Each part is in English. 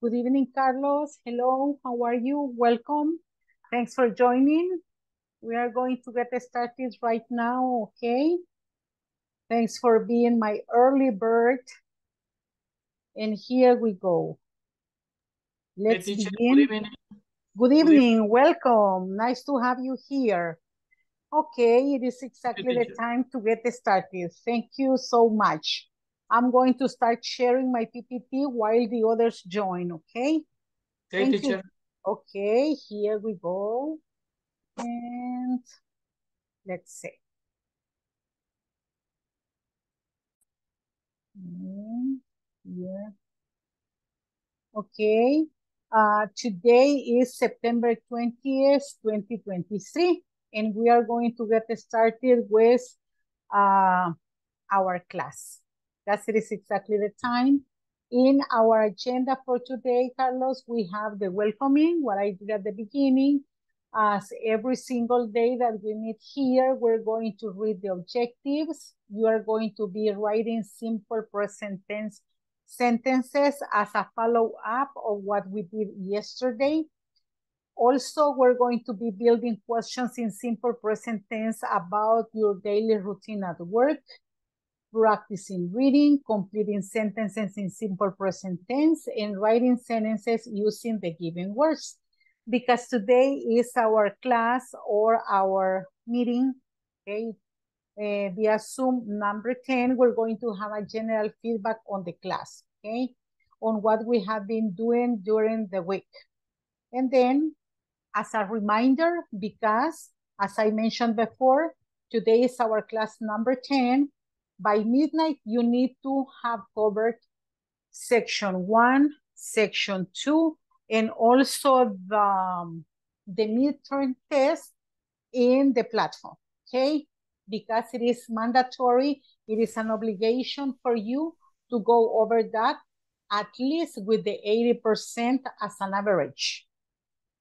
Good evening, Carlos. Hello, how are you? Welcome. Thanks for joining. We are going to get started right now, okay? Thanks for being my early bird. And here we go. Let's Hey, teacher, begin. good evening. Good Good evening. evening, welcome. Nice to have you here. Okay, it is exactly the time to get started. Thank you so much. I'm going to start sharing my PPT while the others join, okay? Okay, Thank you. Okay, here we go. And let's see. Mm, Yeah. Okay. Uh, today is September 20th, 2023, and we are going to get started with uh, our class. That's it is exactly the time. In our agenda for today, Carlos, we have the welcoming, what I did at the beginning. As every single day that we meet here, we're going to read the objectives. You are going to be writing simple present tense sentences as a follow-up of what we did yesterday. Also, we're going to be building questions in simple present tense about your daily routine at work, practicing reading, completing sentences in simple present tense, and writing sentences using the given words. Because today is our class or our meeting, okay, uh, via Zoom number 10, we're going to have a general feedback on the class, okay, on what we have been doing during the week. And then, as a reminder, because as I mentioned before, today is our class number 10, by midnight, you need to have covered section one, section two, and also the, um, the midterm test in the platform, okay? Because it is mandatory, it is an obligation for you to go over that at least with the 80% as an average.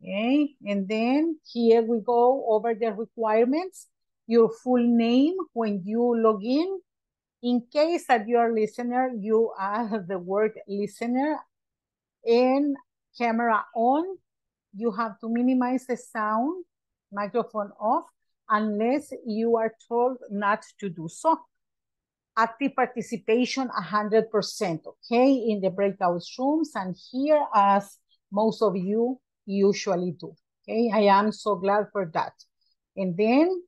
Okay, and then here we go over the requirements, your full name when you log in. In case that you are listener, you add the word listener and camera on. You have to minimize the sound, microphone off, unless you are told not to do so. Active participation 100%, okay, in the breakout rooms and here as most of you usually do, okay? I am so glad for that. And then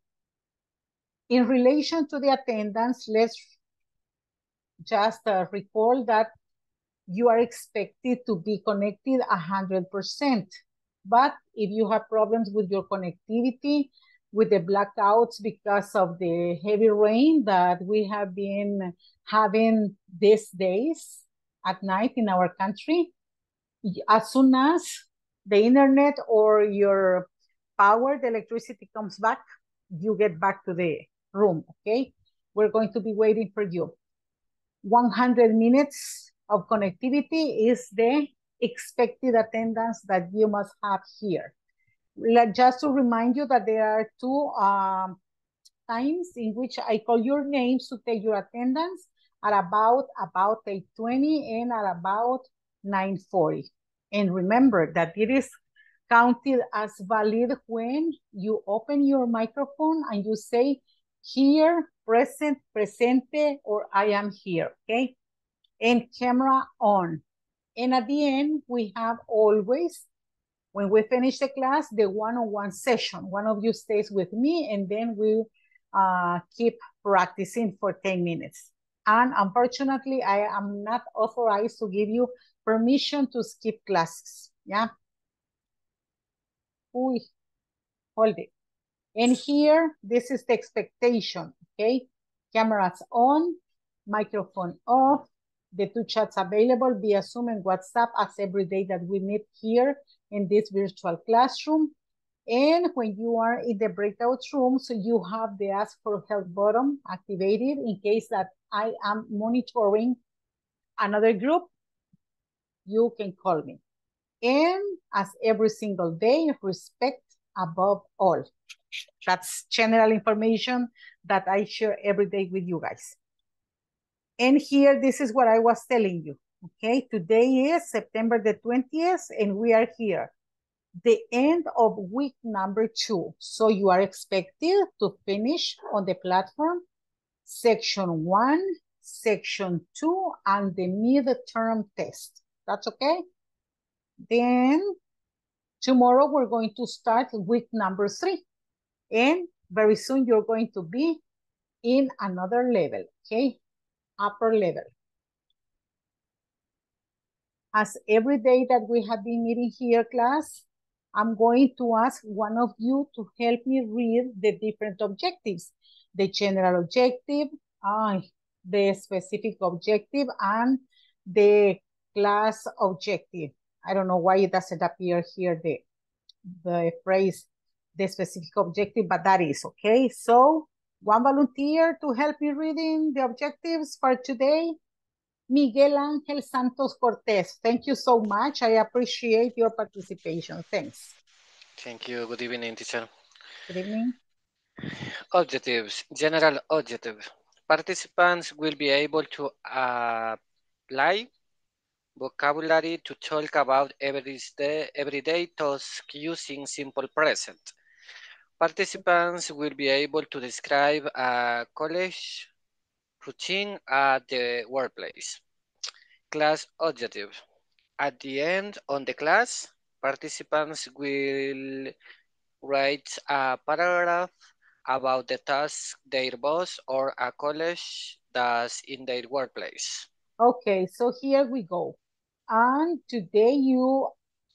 in relation to the attendance, let's just uh, recall that you are expected to be connected 100%. But if you have problems with your connectivity, with the blackouts because of the heavy rain that we have been having these days at night in our country, as soon as the internet or your power, the electricity comes back, you get back to the room, okay? We're going to be waiting for you. 100 minutes of connectivity is the expected attendance that you must have here. Let, just to remind you that there are two um, times in which I call your names to take your attendance at about about 8.20 and at about 9.40. And remember that it is counted as valid when you open your microphone and you say here, present, presente, or I am here, okay? And camera on. And at the end, we have always, when we finish the class, the one-on-one session. One of you stays with me and then we uh, keep practicing for 10 minutes. And unfortunately, I am not authorized to give you permission to skip classes, yeah? Uy, hold it. And here, this is the expectation, okay? Cameras on, microphone off, the two chats available via Zoom and WhatsApp as every day that we meet here in this virtual classroom. And when you are in the breakout room, so you have the ask for help button activated in case that I am monitoring another group, you can call me. And as every single day, respect above all. That's general information that I share every day with you guys. And here, this is what I was telling you. Okay, today is September the 20th and we are here. The end of week number two. So you are expected to finish on the platform section one, section two, and the midterm test. That's okay? Then tomorrow we're going to start week number three. And very soon you're going to be in another level, okay? Upper level. As every day that we have been meeting here, class, I'm going to ask one of you to help me read the different objectives. The general objective, uh, the specific objective, and the class objective. I don't know why it doesn't appear here, the, the phrase, the specific objective, but that is okay. So one volunteer to help me reading the objectives for today. Miguel Ángel Santos Cortez. Thank you so much. I appreciate your participation. Thanks. Thank you. Good evening, teacher. Good evening. Objectives. General objective. Participants will be able to apply vocabulary to talk about everyday, everyday tasks using simple present. Participants will be able to describe a college routine at the workplace. Class objective. At the end of the class, participants will write a paragraph about the task their boss or a college does in their workplace. Okay, so here we go. And today you,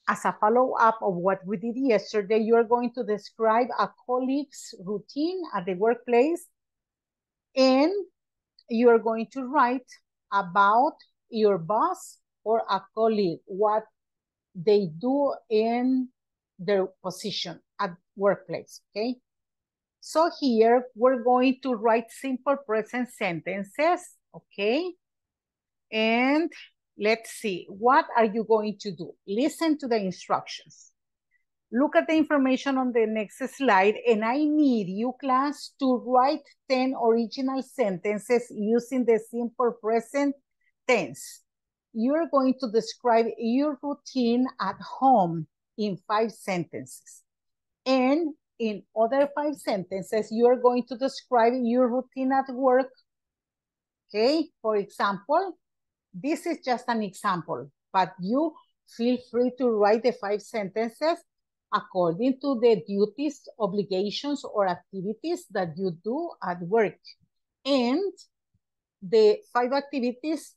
as a follow-up of what we did yesterday, you are going to describe a colleague's routine at the workplace and you are going to write about your boss or a colleague, what they do in their position at workplace, okay? So here we're going to write simple present sentences, okay? And let's see, what are you going to do? Listen to the instructions. Look at the information on the next slide, and I need you, class, to write 10 original sentences using the simple present tense. You're going to describe your routine at home in five sentences. And in other five sentences, you're going to describe your routine at work. Okay, for example, this is just an example, but you feel free to write the five sentences according to the duties, obligations, or activities that you do at work. And the five activities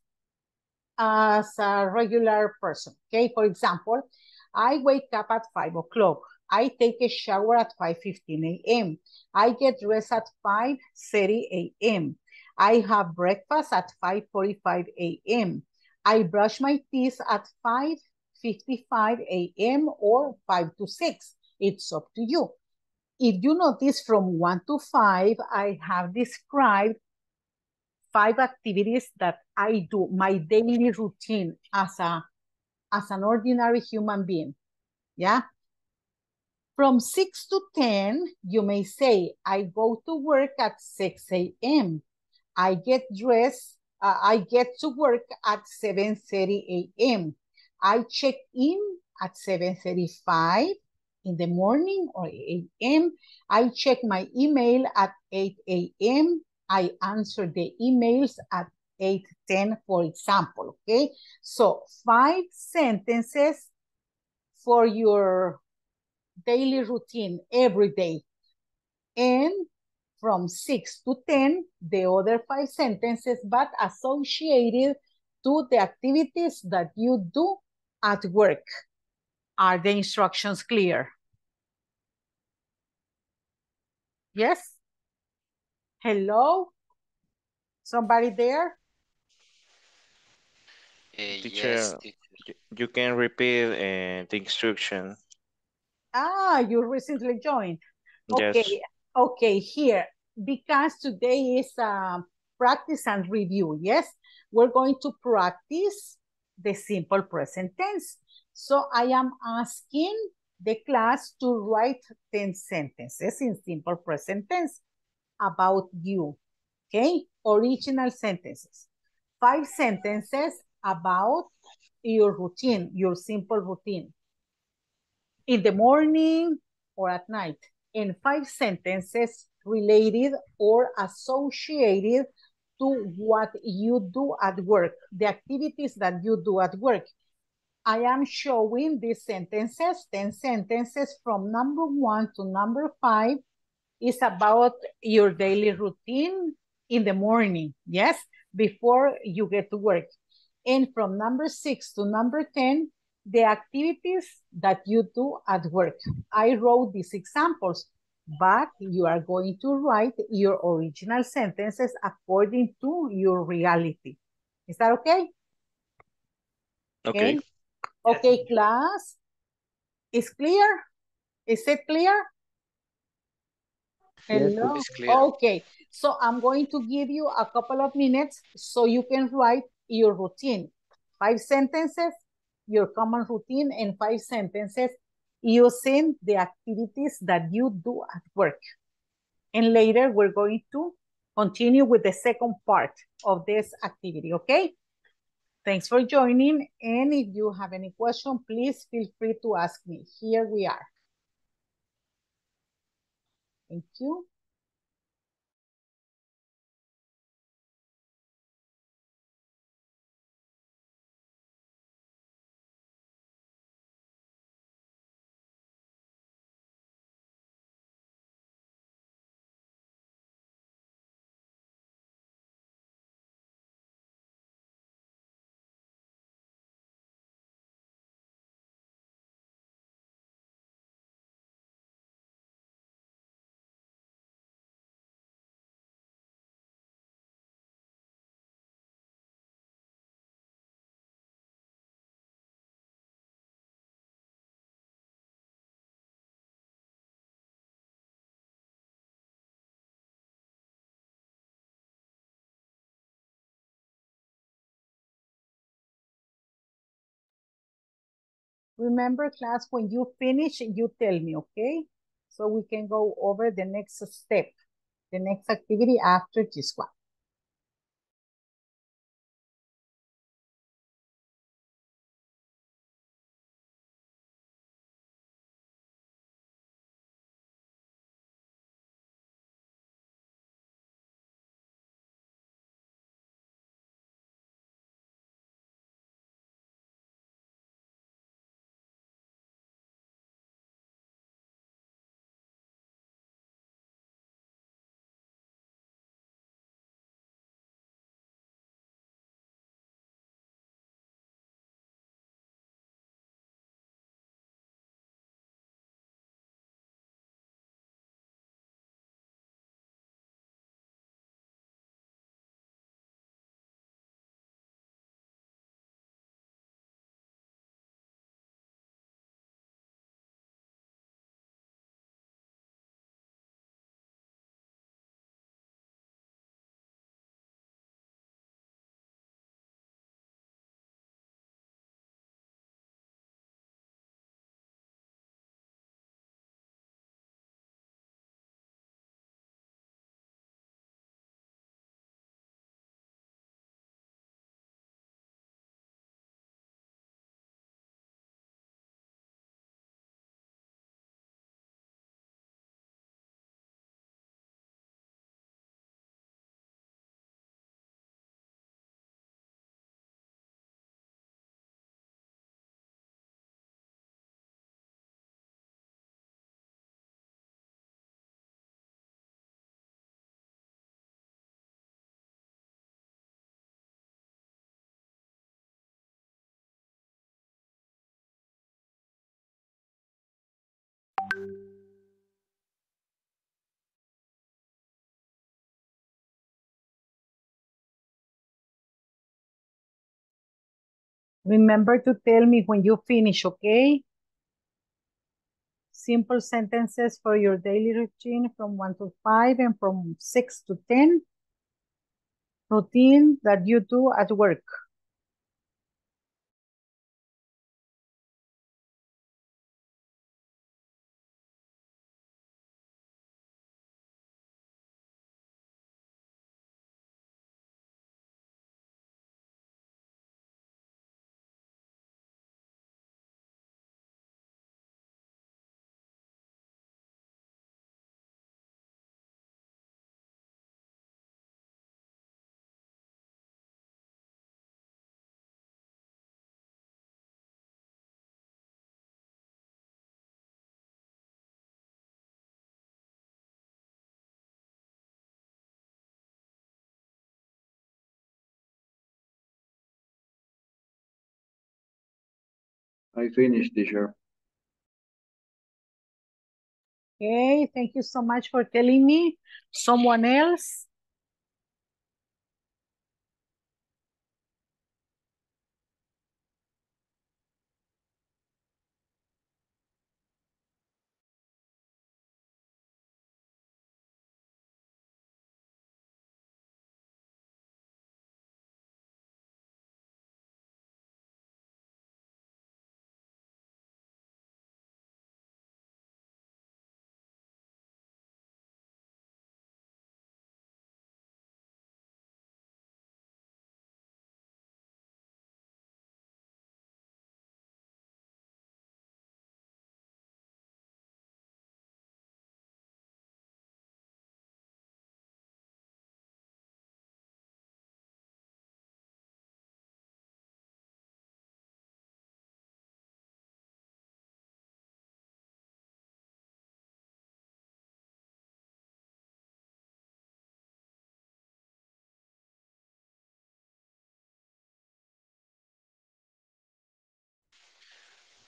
as a regular person, okay? For example, I wake up at 5 o'clock. I take a shower at 5.15 a.m. I get dressed at 5.30 a.m. I have breakfast at 5.45 a.m. I brush my teeth at 5.55 a.m. or 5 to 6. It's up to you. If you notice from 1 to 5, I have described five activities that I do, my daily routine as, a, as an ordinary human being. Yeah? From 6 to 10, you may say, I go to work at 6 a.m. I get dressed, uh, I get to work at 7.30 a.m. I check in at 7.35 in the morning or 8 a.m. I check my email at 8 a.m. I answer the emails at 8.10, for example, okay? So five sentences for your daily routine every day. And from 6 to 10, the other five sentences, but associated to the activities that you do at work. Are the instructions clear? Yes? Hello? Somebody there? Uh, Teacher, yes, teacher. You can repeat uh, the instruction. Ah, you recently joined. Yes. Okay, here, because today is uh, practice and review, yes? We're going to practice the simple present tense. So I am asking the class to write 10 sentences in simple present tense about you, okay? Original sentences. Five sentences about your routine, your simple routine. In the morning or at night. And five sentences related or associated to what you do at work, the activities that you do at work. I am showing these sentences, 10 sentences from number one to number five is about your daily routine in the morning, yes, before you get to work. And from number six to number 10, the activities that you do at work. I wrote these examples, but you are going to write your original sentences according to your reality. Is that okay? Okay. Okay, class. Is clear? Is it clear? Yes, Hello? it's clear. Okay, so I'm going to give you a couple of minutes so you can write your routine. Five sentences, your common routine, in five sentences using the activities that you do at work. And later we're going to continue with the second part of this activity, okay? Thanks for joining. And if you have any question, please feel free to ask me. Here we are. Thank you. Remember class, when you finish, you tell me, okay? So we can go over the next step, the next activity after this one. Remember to tell me when you finish, okay? Simple sentences for your daily routine from one to five and from six to 10. Routine that you do at work. I finished, teacher. Okay, thank you so much for telling me. Someone else?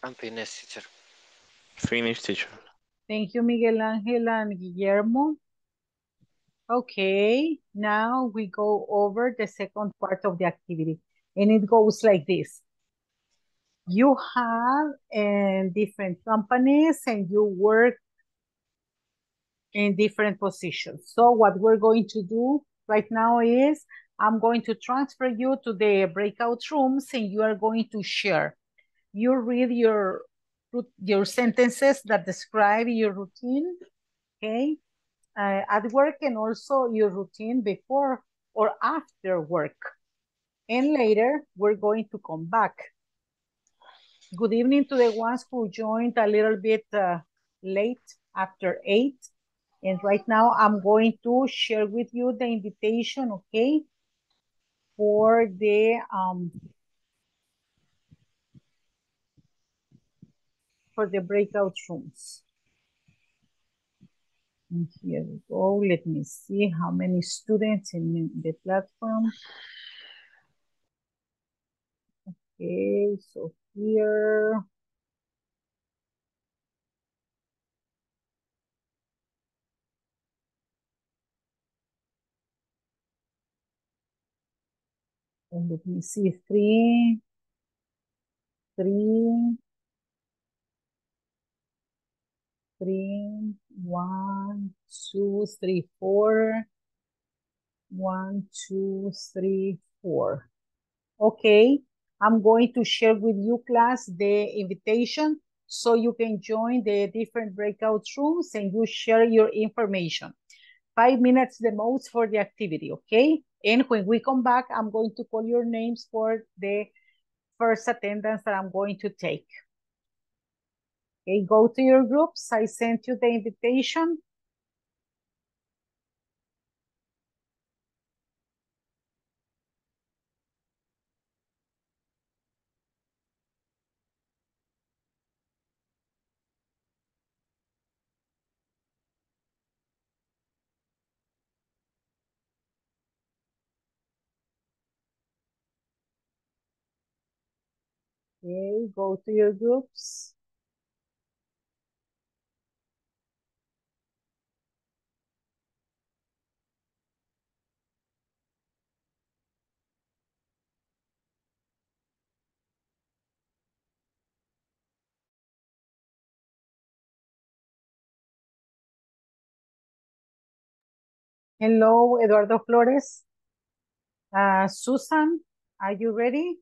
I'm finished, teacher. Finish, teacher. Thank you, Miguel Angel and Guillermo. Okay, now we go over the second part of the activity. And it goes like this. You have uh, different companies and you work in different positions. So what we're going to do right now is I'm going to transfer you to the breakout rooms and you are going to share. You read your, your sentences that describe your routine, okay? Uh, at work and also your routine before or after work. And later, we're going to come back. Good evening to the ones who joined a little bit uh, late after eight. And right now I'm going to share with you the invitation, okay? For the um for the breakout rooms. And here we go. Let me see how many students in the platform. Okay, so here And let me see, three, three, three, one, two, three, four, one, two, three, four. Okay, I'm going to share with you class the invitation so you can join the different breakout rooms and you share your information. Five minutes the most for the activity, okay? And when we come back, I'm going to call your names for the first attendance that I'm going to take. Okay, go to your groups. I sent you the invitation. Okay, go to your groups. Hello, Eduardo Flores. Uh, Susan, are you ready?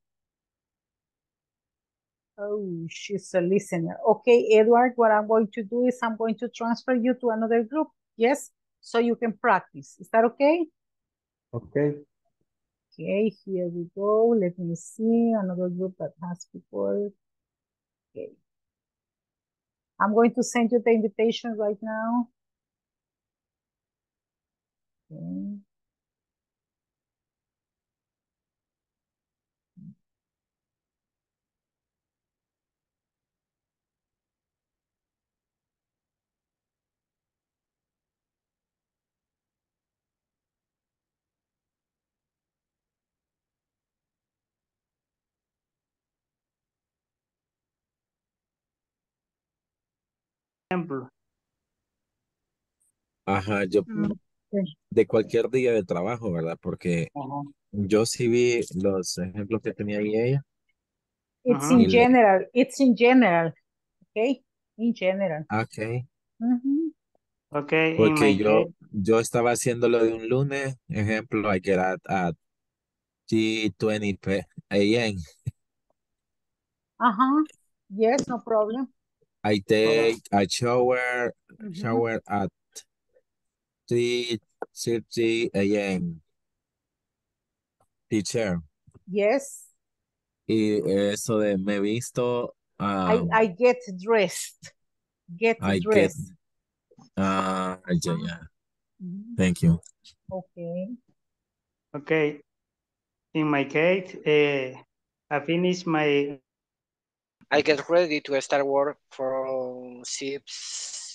Oh, she's a listener. Okay, Edward, what I'm going to do is I'm going to transfer you to another group. Yes, so you can practice. Is that okay? Okay. Okay, here we go. Let me see another group that has people. Okay. I'm going to send you the invitation right now. Okay. Amber. Ajá, mm. De cualquier día de trabajo, ¿verdad? Porque Ajá. yo sí vi los ejemplos que tenía ahí ella It's Ajá. in y le, general. It's in general. Okay. In general. ok, Mhm. Okay, porque yo, yo estaba haciéndolo de un lunes, ejemplo, I get at, at 3:20 p- a.m. Uh-huh. Yes, no problem. I take a shower, shower at 3:30 a.m. Teacher. Yes. Y eso de me visto, I, um, I get dressed. Get I get, dressed. ah, ya, Uh-huh. ya. Mhm. Thank you. Okay. okay. In my case, uh, I finish my I get ready to start work from 6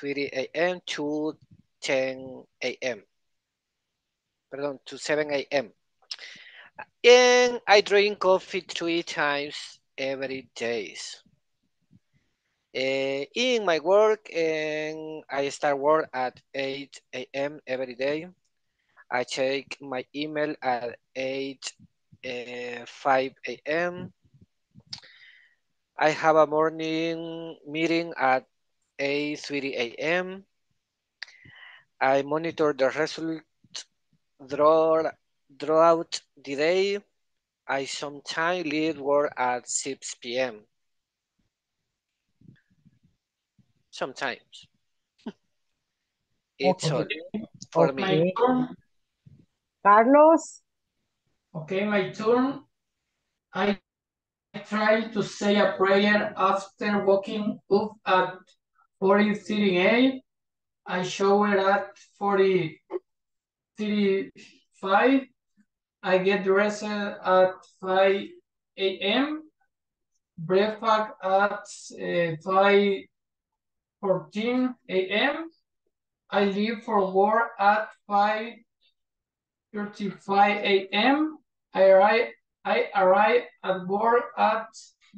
30 a.m. to 10 a.m. Pardon, to 7 a.m. And I drink coffee three times every day. Eh, in my work, and I start work at 8 a.m. every day. I check my email at 8 uh, 5 a.m. I have a morning meeting at 8.30 a.m. I monitor the result draw, throughout the day. I sometimes leave work at 6 p.m. Sometimes. It's Okay. all for me. Okay. turn. Carlos? Okay, my turn. I try to say a prayer after waking up at 40:38. I shower at 40:35. I get dressed at 5 a.m. Breakfast at uh, 5:14 a.m. I leave for work at 5:35 a.m. I arrive I arrive at work at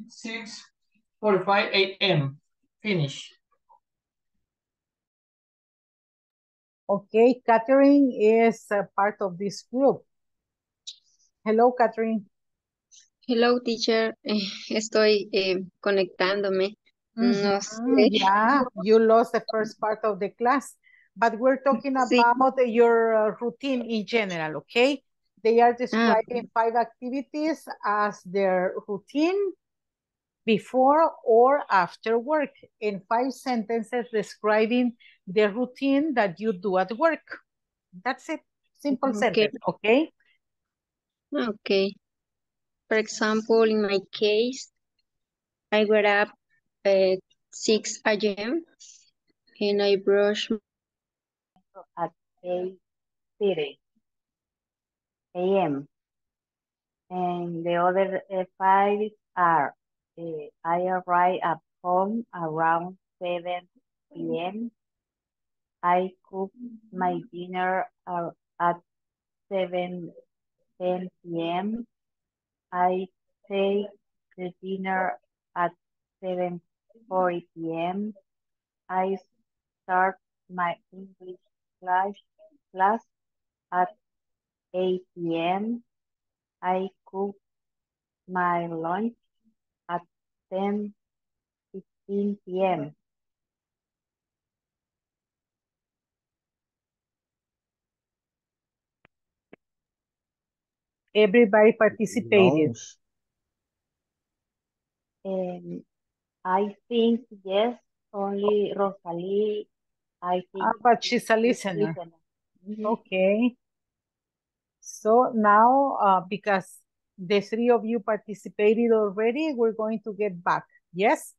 6:45 a.m. Finish. Okay, Catherine is a part of this group. Hello, Catherine. Hello, teacher. Estoy eh, conectándome. No sé. Mhm, Yeah, you lost the first part of the class, but we're talking Sí. about your uh, routine in general, okay? They are Ah, describing five activities as their routine before or after work in five sentences describing the routine that you do at work. That's it. Simple Okay. sentence, okay? okay. For example, in my case, I wake up at 6 a.m. and I brush at 8.30 a.m. And the other uh, five are, uh, I arrive at home around 7 p.m. I cook my dinner uh, at 7, 10 p.m. I take the dinner at 7.40 p.m. I start my English class, class at 8 p.m. I cook my lunch at 10, 15 p.m. Everybody participated. And I think yes, only Rosalie, I think Ah, but she's a is listener. listener. Mhm. Okay. So now, uh, because the three of you participated already, we're going to get back. Yes?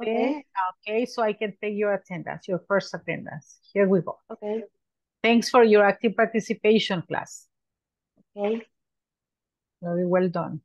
Okay, Okay, so I can take your attendance, your first attendance. Here we go. okay, Thanks for your active participation, class. okay. Very well done.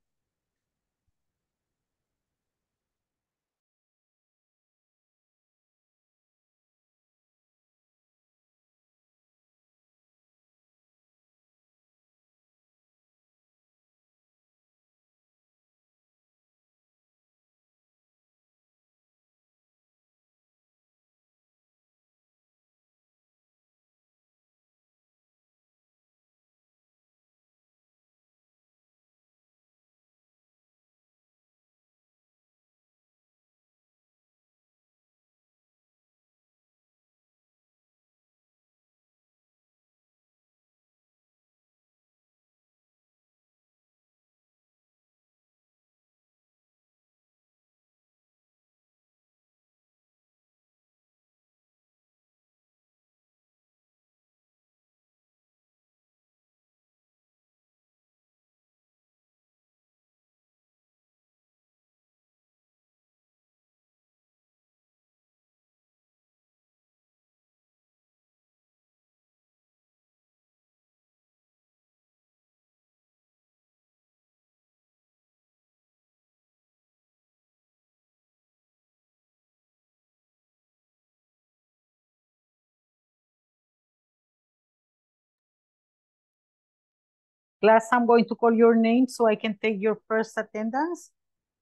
Class, I'm going to call your name so I can take your first attendance.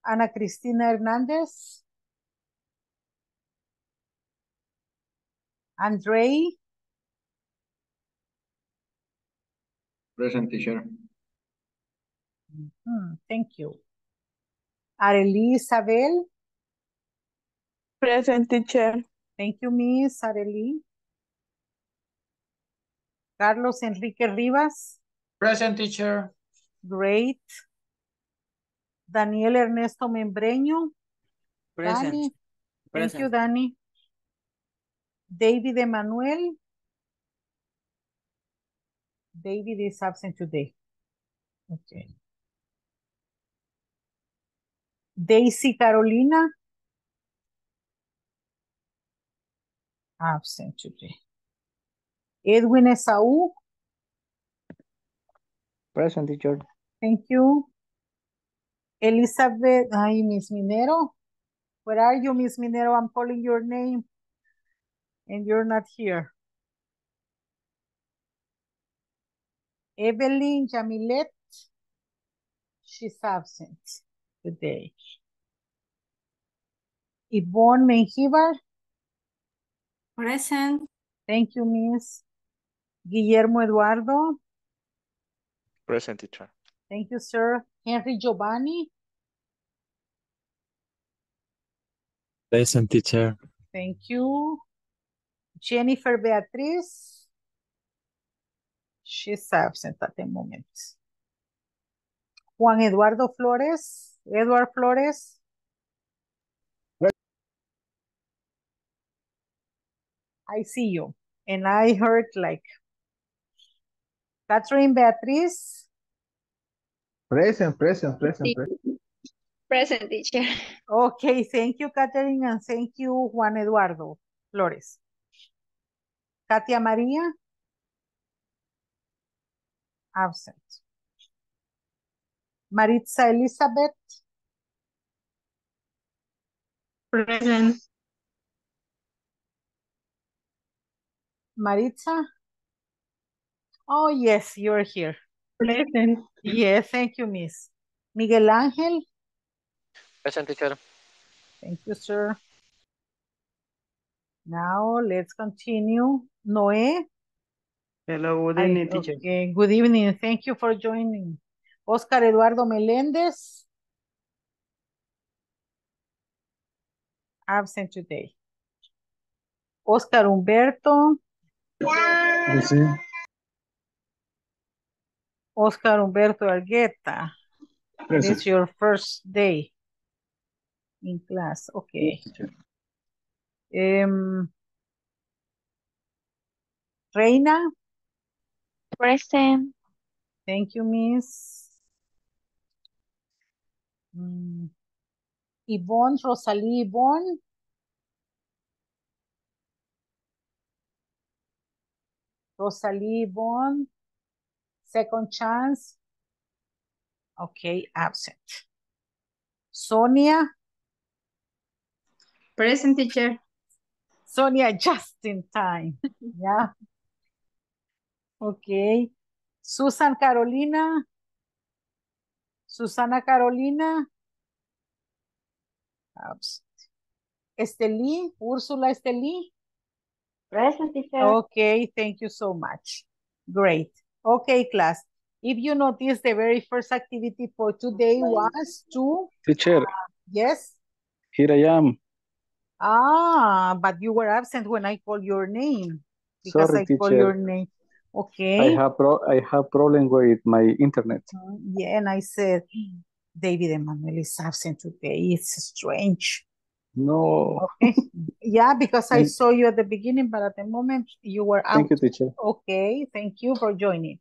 Ana Cristina Hernandez. Andre. Present teacher. Hmm, thank you. Arely Isabel. Present teacher. Thank you, Miss Arely. Carlos Enrique Rivas. Present teacher. Great. Daniel Ernesto Membreño. Present. Dani. Thank you. Dani. David Emanuel. David is absent today. Okay. Daisy Carolina. Absent today. Edwin Esaú. Present teacher. Thank you. Elizabeth, ay, Miss Minero. Where are you, Miss Minero? I'm calling your name. And you're not here. Evelyn Jamilet. She's absent today. Yvonne Menjivar. Present. Thank you, Miss. Guillermo Eduardo. Present teacher. Thank you, sir. Henry Giovanni. Present teacher. Thank you. Jennifer Beatriz. She's absent at the moment. Juan Eduardo Flores. Edward Flores. I see you. And I heard like Catherine Beatriz. Present, present, present, present. Present teacher. Okay, thank you, Catherine, and thank you, Juan Eduardo Flores. Katia María. Absent. Maritza Elizabeth. Present. Maritza. Oh, yes, you're here. Present. Yes, thank you, Miss. Miguel Ángel. Present teacher. Thank you, sir. Now let's continue. Noé. Hello, good Hi, evening, teacher. okay, good evening. Thank you for joining. Oscar Eduardo Meléndez. Absent today. Oscar Humberto. Present. Oscar Humberto Argueta. It Present. is your first day in class. Okay. Um, Reina. Present. Thank you, Miss. Mm. Yvonne, Rosalie Yvonne. Rosalie Yvonne. Second chance. Okay, absent. Sonia. Present teacher. Sonia just in time. Yeah. Okay. Susan Carolina. Susana Carolina. Absent. Esteli, Úrsula Esteli. Present teacher. Okay, thank you so much. Great. Okay, class. If you notice, the very first activity for today was to, Teacher, yes? here I am. Ah, but you were absent when I called your name. Because Sorry, I called teacher. your name. I Okay. have pro I have problem with my internet. Mm, Yeah, and I said, David Emmanuel is absent today. It's strange. No. Okay. Yeah, because I saw you at the beginning, but at the moment you were out. Thank you, teacher. Okay, thank you for joining.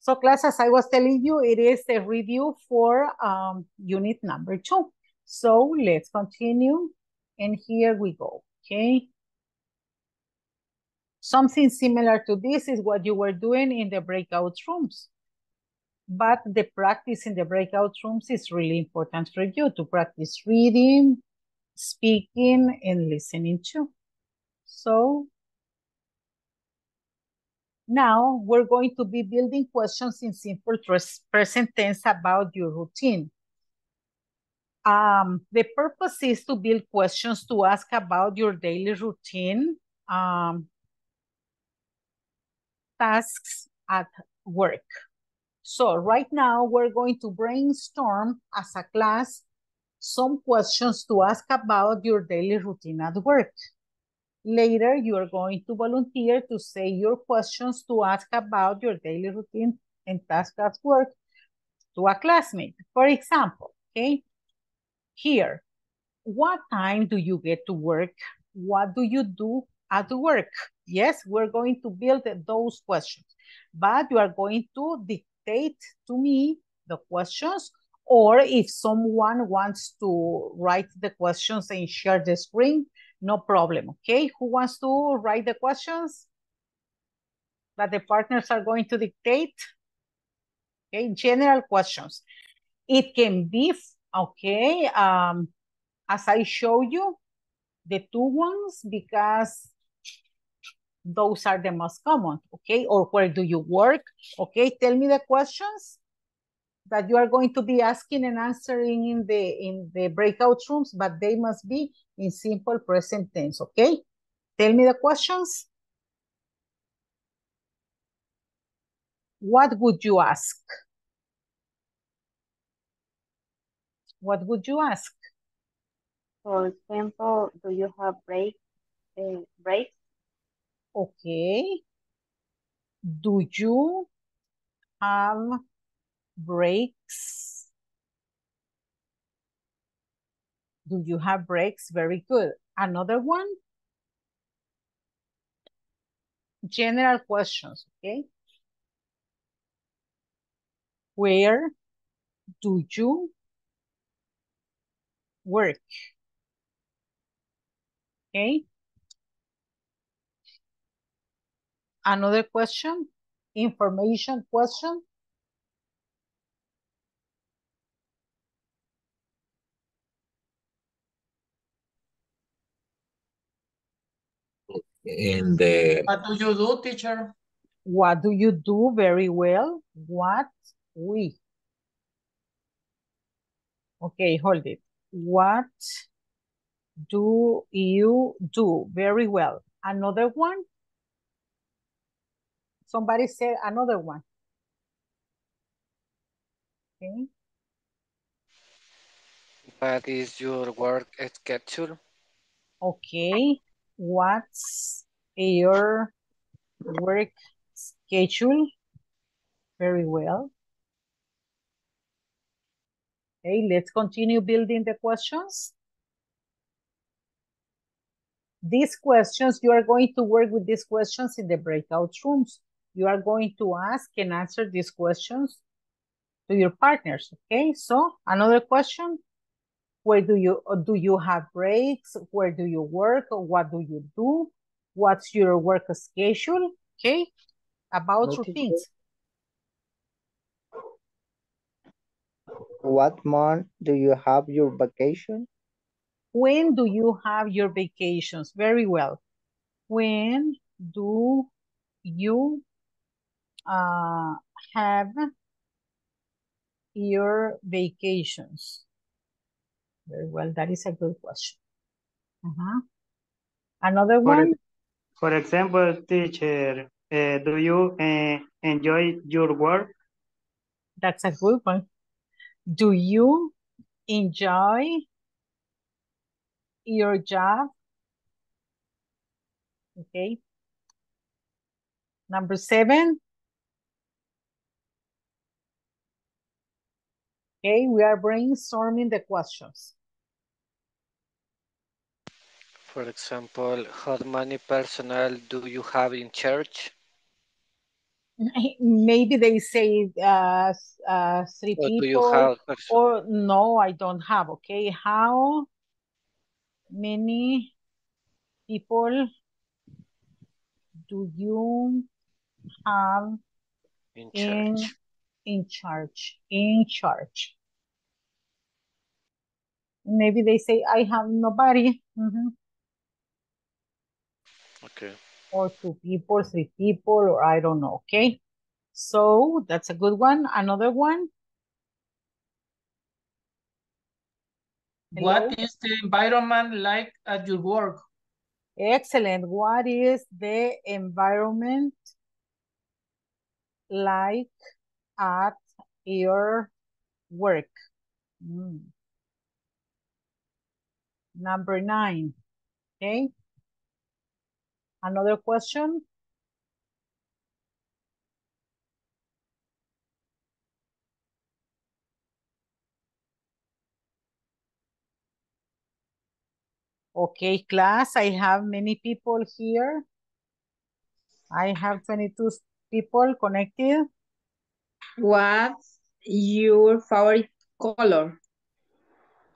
So class, as I was telling you, it is the review for um, unit number two. So let's continue. And here we go, okay? Something similar to this is what you were doing in the breakout rooms. But the practice in the breakout rooms is really important for you to practice reading, speaking, and listening too. So Now we're going to be building questions in simple present tense about your routine. Um, the purpose is to build questions to ask about your daily routine, um, tasks at work. So right now we're going to brainstorm as a class some questions to ask about your daily routine at work. Later, you are going to volunteer to say your questions to ask about your daily routine and tasks at work to a classmate. For example, okay, here, what time do you get to work? What do you do at work? Yes, we're going to build those questions, but you are going to dictate to me the questions or if someone wants to write the questions and share the screen, no problem, okay? Who wants to write the questions that the partners are going to dictate? Okay, general questions. It can be, okay, um, as I show you, the two ones, because those are the most common, okay? Or where do you work? Okay, tell me the questions that you are going to be asking and answering in the in the breakout rooms, but they must be in simple present tense, okay? Tell me the questions. What would you ask? What would you ask? For example, do you have break, uh, breaks? Okay. Do you have breaks? Do you have breaks? Very good. Another one? General questions, okay? Where do you work? Okay. Another question, information question. In the What do you do, teacher? What do you do very well? What we. Okay, hold it. What do you do very well? Another one? Somebody said another one. Okay. What is your work schedule? Okay. What's your work schedule? Very well. Okay, let's continue building the questions. These questions, you are going to work with these questions in the breakout rooms. You are going to ask and answer these questions to your partners, okay? So another question, where do you, do you have breaks? Where do you work? What do you do? What's your work schedule? Okay, about No, teacher. routines. What month do you have your vacation? When do you have your vacations? Very well. When do you uh, have your vacations? Very well, that is a good question. Uh-huh. Another For, one? for example, teacher, uh, do you uh, enjoy your work? That's a good one. Do you enjoy your job? Okay. Number seven. Okay, we are brainstorming the questions. For example, how many personnel do you have in church? Maybe they say uh, uh, three Or do you people, have or no, I don't have. Okay, how many people do you have in in church? in charge? In charge. Maybe they say I have nobody. Mhm. Okay. or two people, three people, or I don't know, okay? So that's a good one. Another one. Hello? What is the environment like at your work? Excellent. What is the environment like at your work? Mm. Number nine, okay? Another question? Okay, class, I have many people here. I have 22 people connected. What's your favorite color?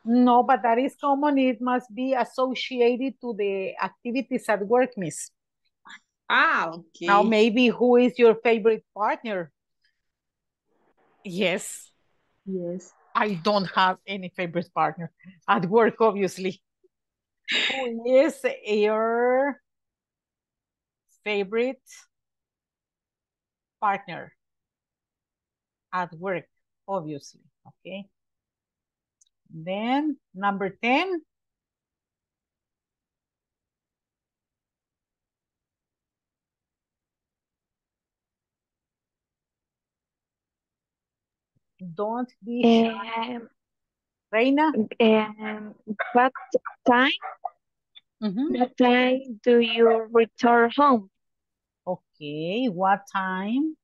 No, but that is common. It must be associated to the activities at work, miss. Ah, okay. Now, maybe who is your favorite partner? Yes, Yes. I don't have any favorite partner at work, obviously. Who is your favorite partner at work, obviously, okay? Then number 10. Don't be. Um, Reina? um, what time? Mhm. What time do you return home? Okay, what time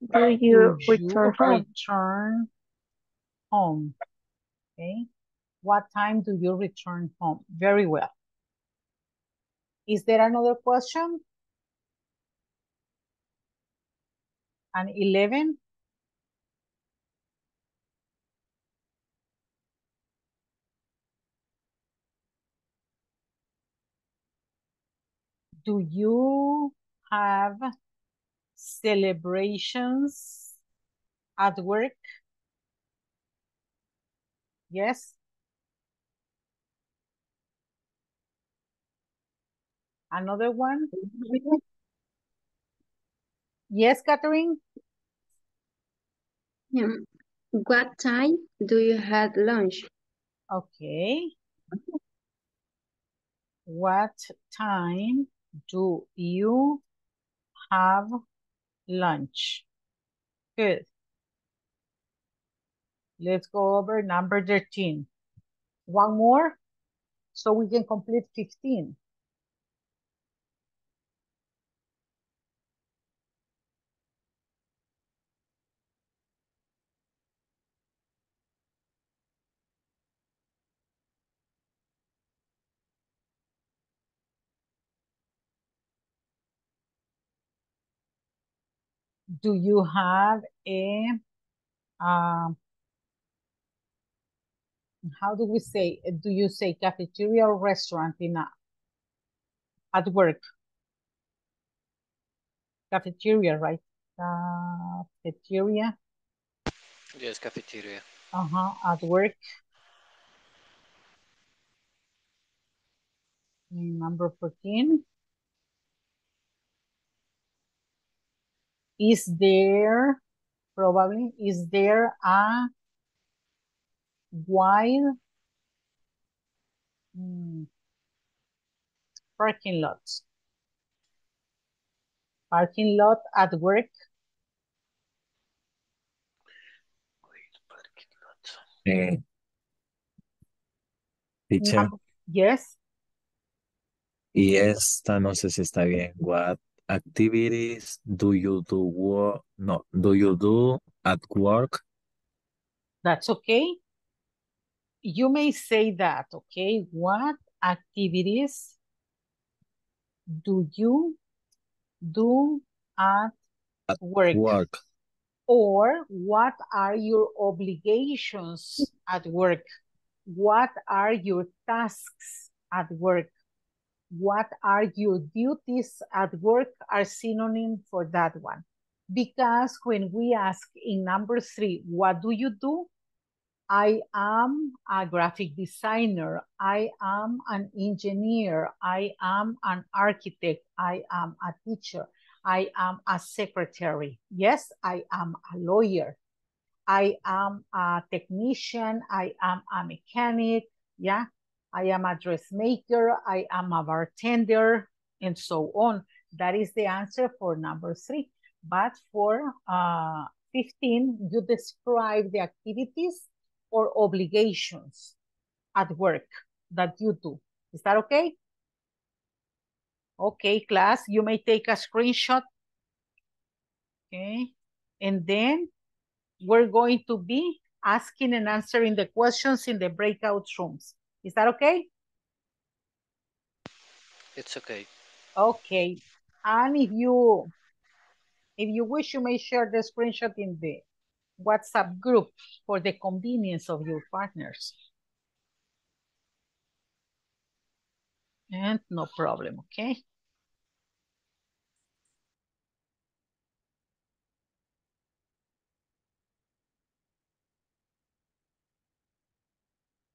Do you do you return home? return home? Okay, what time do you return home? Very well. Is there another question? And 11? Do you have celebrations at work? Yes? Another one? Yes, Catherine? Um, what time do you have lunch? Okay. What time do you have lunch? Good. Let's go over number 13. One more, so we can complete 15. Do you have a, um, how do we say, do you say cafeteria or restaurant in a, at work? Cafeteria, right? Cafeteria, Yes, cafeteria. uh-huh, at work. Number 14. Is there, probably, is there a wide mm, parking lot? Parking lot at work? Eh, teacher, Yes, y esta no sé si está bien. What activities do you do work? No, do you do at work? that's okay. You may say that, okay? What activities do you do at At work? Work. Or what are your obligations at work? What are your tasks at work? What are your duties at work are synonym for that one. Because when we ask in number three, what do you do? I am a graphic designer. I am an engineer. I am an architect. I am a teacher. I am a secretary. Yes, I am a lawyer. I am a technician. I am a mechanic. Yeah, I am a dressmaker. I am a bartender, and so on. That is the answer for number three. But for uh, 15, you describe the activities or obligations at work that you do. Is that okay? Okay, class, you may take a screenshot. Okay, and then we're going to be asking and answering the questions in the breakout rooms. Is that okay? It's okay. Okay, and if you if you wish, you may share the screenshot in the WhatsApp group for the convenience of your partners. And no problem, okay?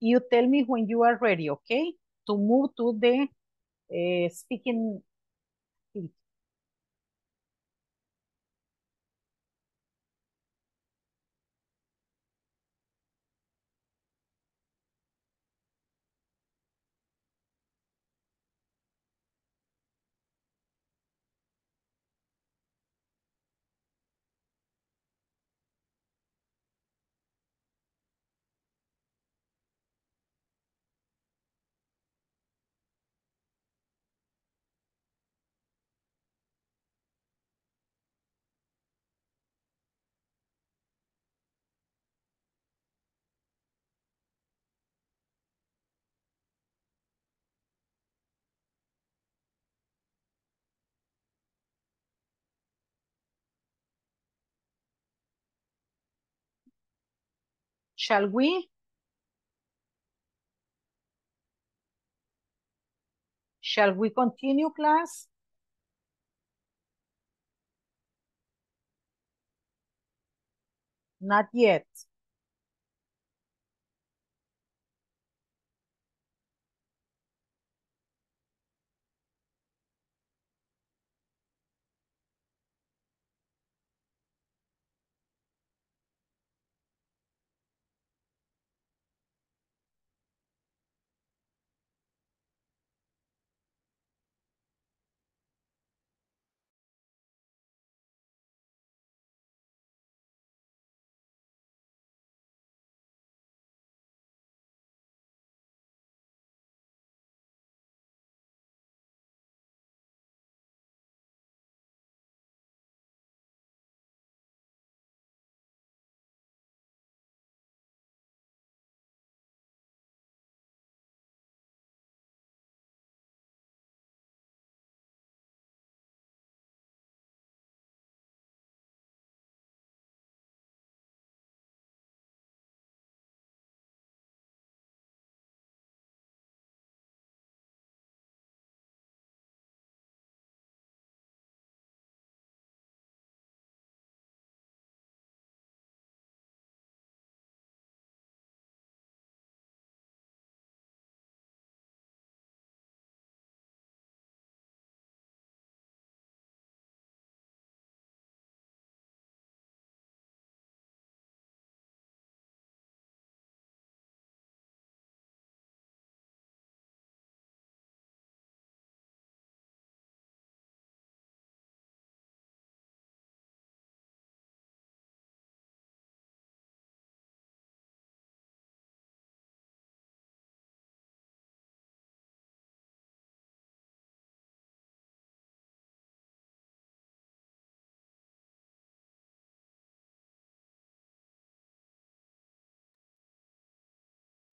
You tell me when you are ready, okay? To move to the uh, speaking activity. Shall we? Shall we continue, class? Not yet.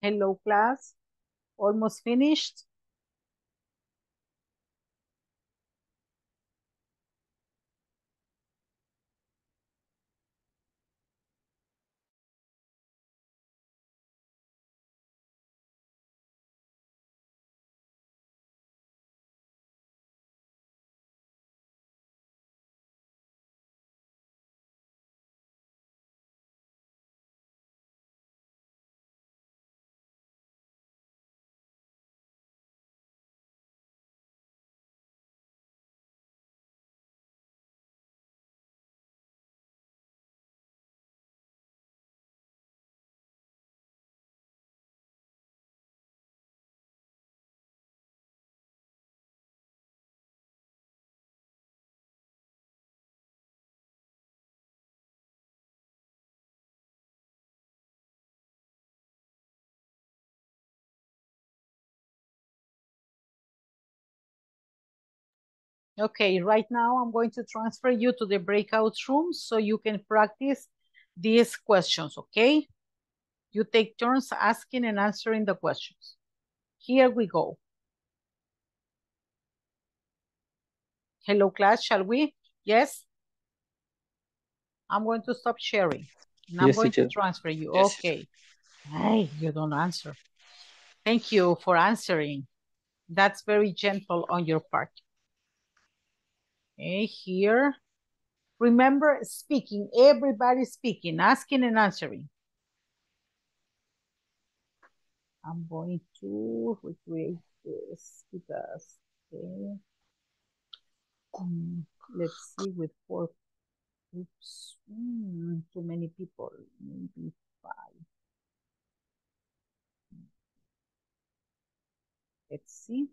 Hello, class. Almost finished? Okay, right now I'm going to transfer you to the breakout room so you can practice these questions, okay? You take turns asking and answering the questions. Here we go. Hello class, shall we? Yes? I'm going to stop sharing. And I'm Yes, going to transfer you. Yes. Okay. Hey, you don't answer. Thank you for answering. That's very gentle on your part. Okay, here. Remember speaking, everybody speaking, asking and answering. I'm going to recreate this because, okay. Um, let's see with four, oops, mm, too many people, maybe five. Let's see.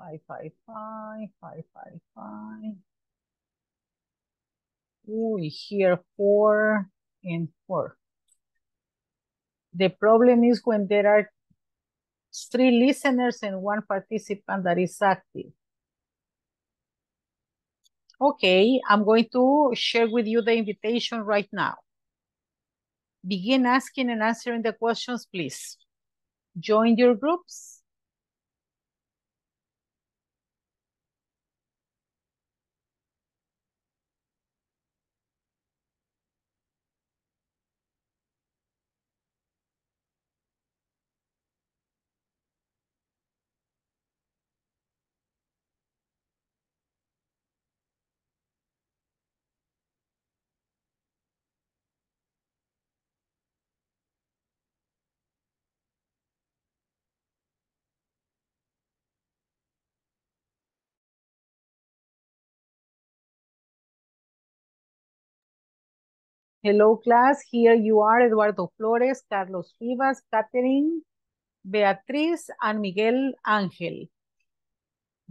Five, five, five, five, five, five. Ooh, here four and four. The problem is when there are three listeners and one participant that is active. Okay, I'm going to share with you the invitation right now. Begin asking and answering the questions, please. Join your groups. Hello, class. Here you are, Eduardo Flores, Carlos Rivas, Catherine, Beatriz, and Miguel Angel.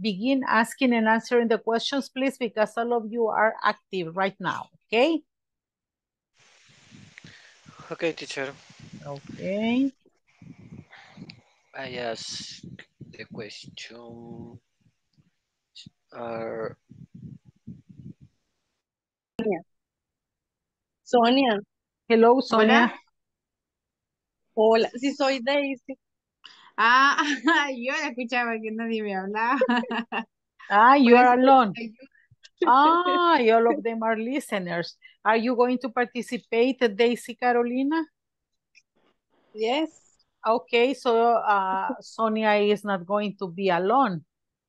Begin asking and answering the questions, please, because all of you are active right now, okay? Okay, teacher. Okay. I ask the question. Are Sonia, Hello, Sonia. hola, sí soy Daisy. Ah, yo la escuchaba que nadie me hablaba. Ah, you are alone. Ah, all of them are listeners. Are you going to participate, Daisy Carolina? Yes. Okay, so uh, Sonia is not going to be alone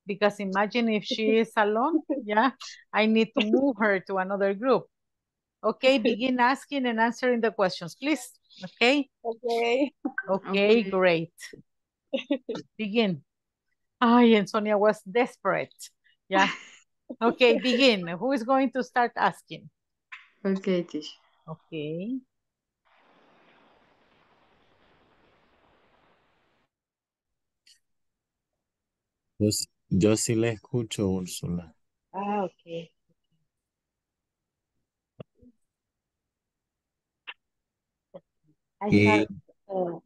because imagine if she is alone, yeah, I need to move her to another group. Okay, begin asking and answering the questions, please. Okay, Okay. okay, Okay. great. Begin. Ay, and Sonia was desperate. Yeah. Okay, begin. Who is going to start asking? Okay, teacher. Okay. Yo, yo sí le escucho, Úrsula. Ah, okay. I Y uh,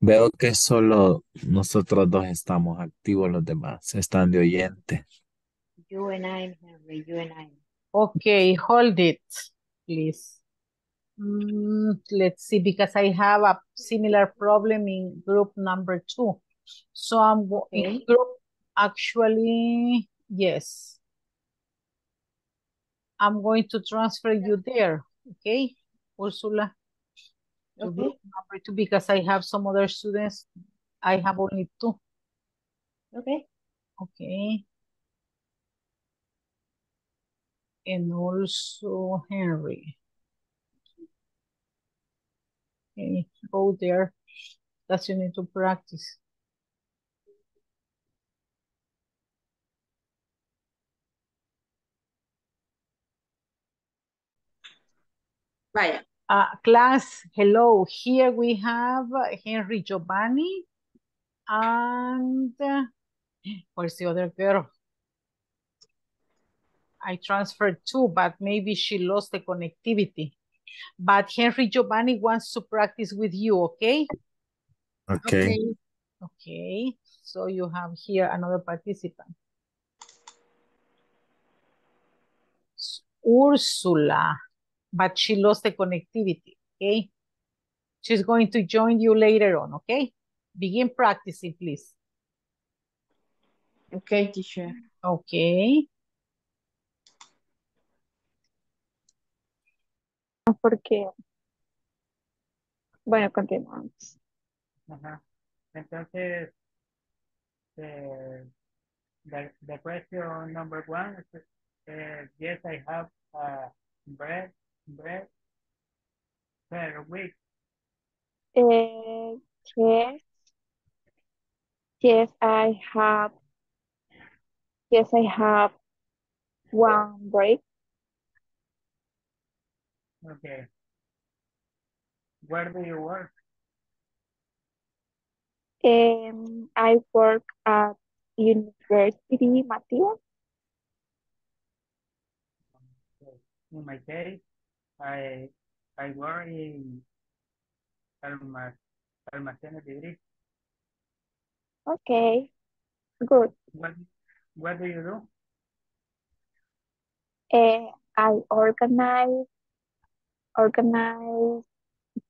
veo que solo nosotros dos estamos activos, los demás están de oyente. you and I, Henry, you and I. Okay, hold it, please. Mm, let's see, because I have a similar problem in group number two. So I'm in Okay. group, actually, yes. I'm going to transfer you there, okay, Ursula? To Okay. group number two, because I have some other students. I have only two, Okay. okay? And also Henry. Okay, go there. That's you need to practice. Vaya. Uh, class, hello. Here we have Henry Giovanni and uh, where's the other girl? I transferred two, but maybe she lost the connectivity. But Henry Giovanni wants to practice with you, okay? Okay. Okay. So you have here another participant. Ursula, but she lost the connectivity, okay? She's going to join you later on, okay? Begin practicing, please. Okay, teacher. Okay. Porque, bueno, continuamos. Ajá. Entonces, eh, the, the question number one is, uh, yes, I have uh, bread, bread per week. Uh, yes. Yes, I have. Yes, I have one break. Okay. Where do you work? Um, I work at University Matias. In my case, I I work in alma, almacenes de gris. Okay, good. What what do you do? Uh, I organize organize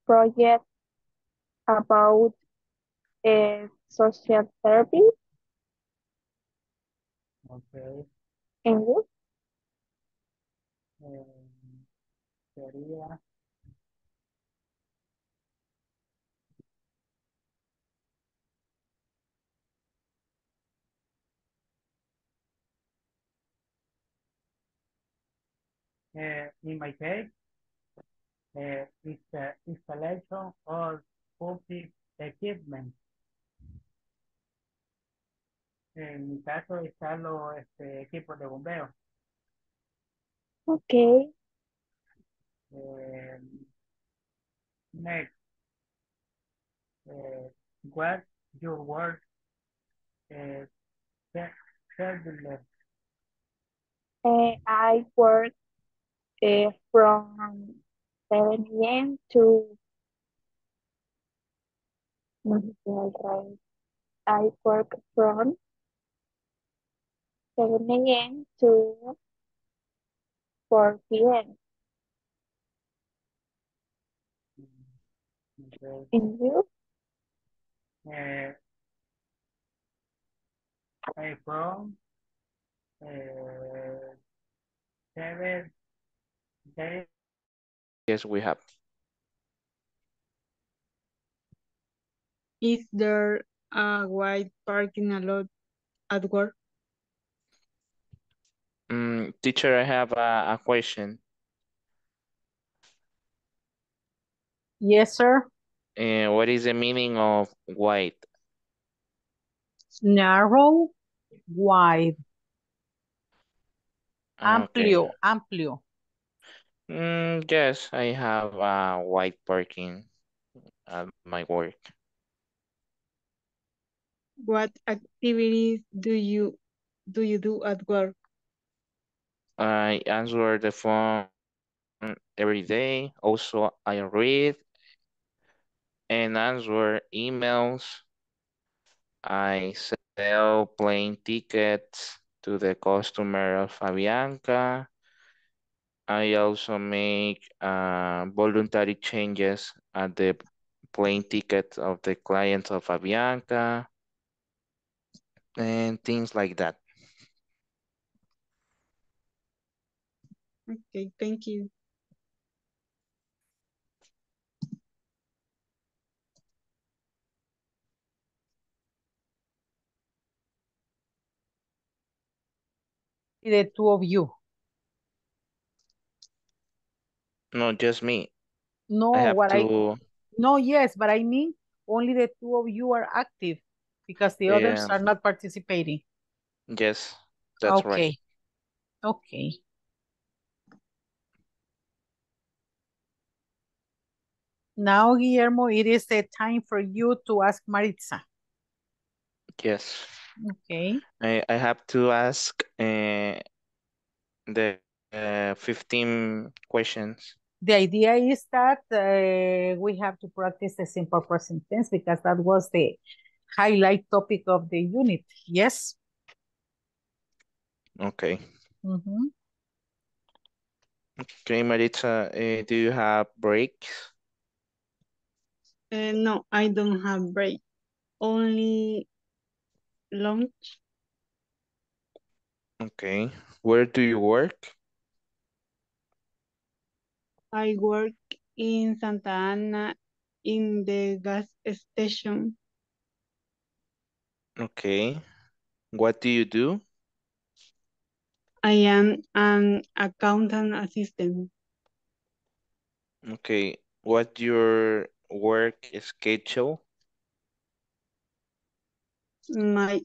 project about uh, social therapy Okay. and you? Eh, sería eh, in my case, eh, it's the installation of public equipment. En mi caso están los este, equipos de bombeo. Okay. Eh, next, eh, what your work eh, se- schedule? Uh, I work uh, from 7 a.m. to. I work from 7 a.m. to 4 p.m. Okay. And you? Eh, eh, from eh, seven days Yes, we have. Is there a wide parking lot at work? Mm, teacher, I have a, a question. Yes, sir. Uh, what is the meaning of white? Narrow, wide, Ah, Okay. amplio, amplio. Mm, yes, I have uh, white parking at my work. What activities do you do you do at work? I answer the phone every day. Also, I read and answer emails. I sell plane tickets to the customer of Avianca. I also make uh, voluntary changes at the plane ticket of the clients of Avianca and things like that. Okay, thank you. The two of you. No, just me. No, I what I, to, no, yes, but I mean, only the two of you are active because the others are not participating. yes, that's right. Okay, okay. Now, Guillermo, it is the time for you to ask Maritza. Yes. Okay, I, I have to ask uh, the uh, 15 questions. the idea is that uh, we have to practice the simple present tense because that was the highlight topic of the unit. Yes? Okay. Mhm. Okay, Maritza, uh, do you have breaks? Uh, no, I don't have break. Only lunch. Okay. Where do you work? I work in Santa Ana in the gas station. Okay. What do you do? I am an accountant assistant. Okay. What your work schedule? My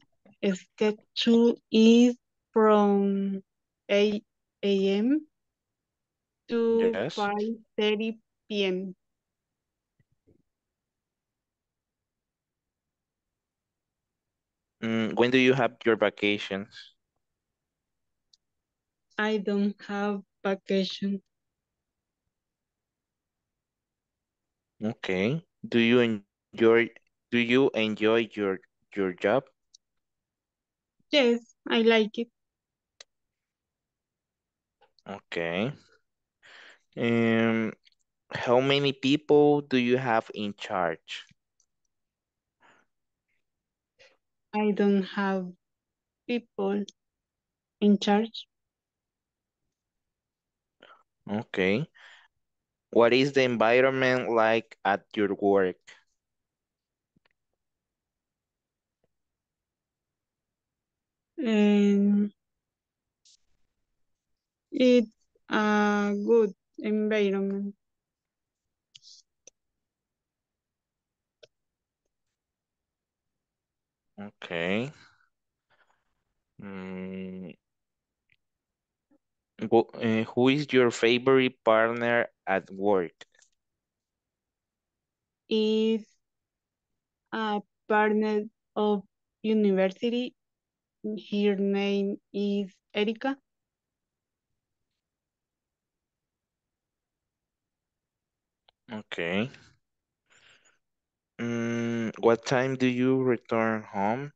schedule is from 8 a.m. to Yes. 5.30 p.m. Mm, when do you have your vacations? I don't have vacation. Okay. Do you enjoy do you enjoy your your job? Yes, I like it. Okay. Um, how many people do you have in charge? I don't have people in charge. Okay. What is the environment like at your work? And it's a good environment. Okay. Mm, who, uh, who is your favorite partner at work? Is a partner of university. Her name is Erika. Okay. Mm, what time do you return home?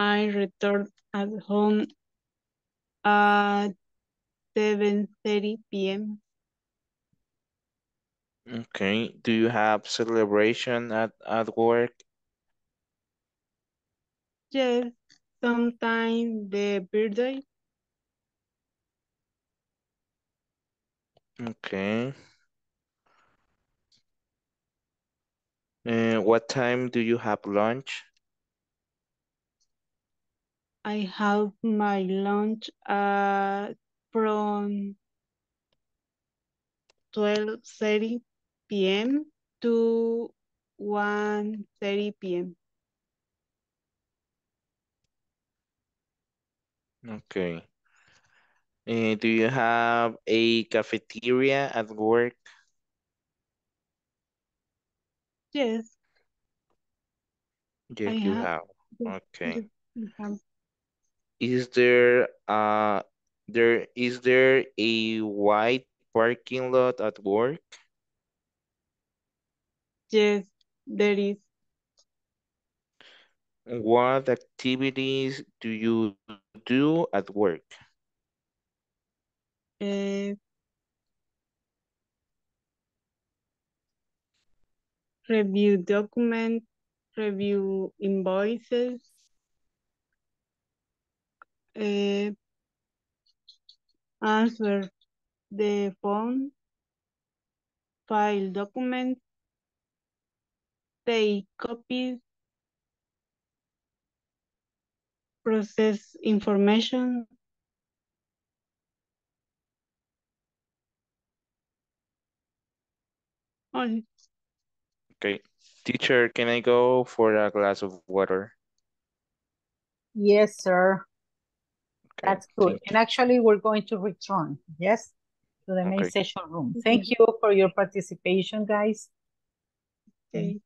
I return at home at 7.30 p.m. Okay. Do you have celebration at, at work? Yes, sometimes the birthday. Okay. Uh, what time do you have lunch? I have my lunch uh, from 12.30 p.m. to 1.30 p.m. Okay. Uh, do you have a cafeteria at work? Yes, Yes, I you have. have. Yes, Okay. yes, have. Is there uh there is there a wide parking lot at work? Yes, there is. What activities do you do at work? Uh, review documents, review invoices, uh, answer the phone, file documents, take copies, process information. Only. Okay. Teacher, can I go for a glass of water? Yes, sir. Okay, That's good. And actually, we're going to return, yes, to the main Okay. session room. Thank you for your participation, guys. Okay.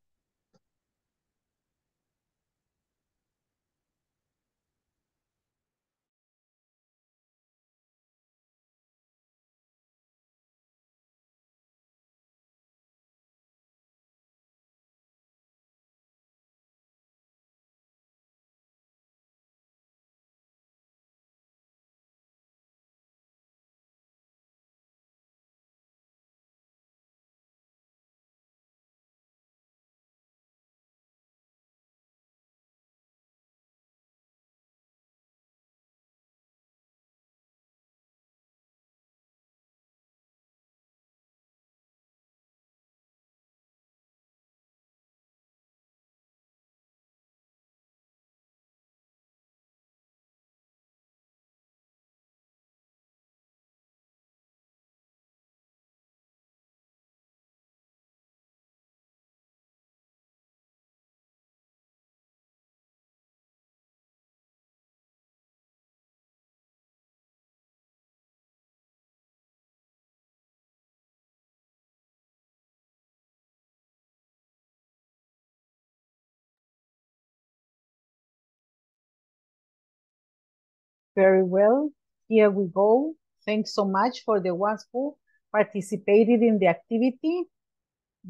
Very well. Here we go. Thanks so much for the ones who participated in the activity.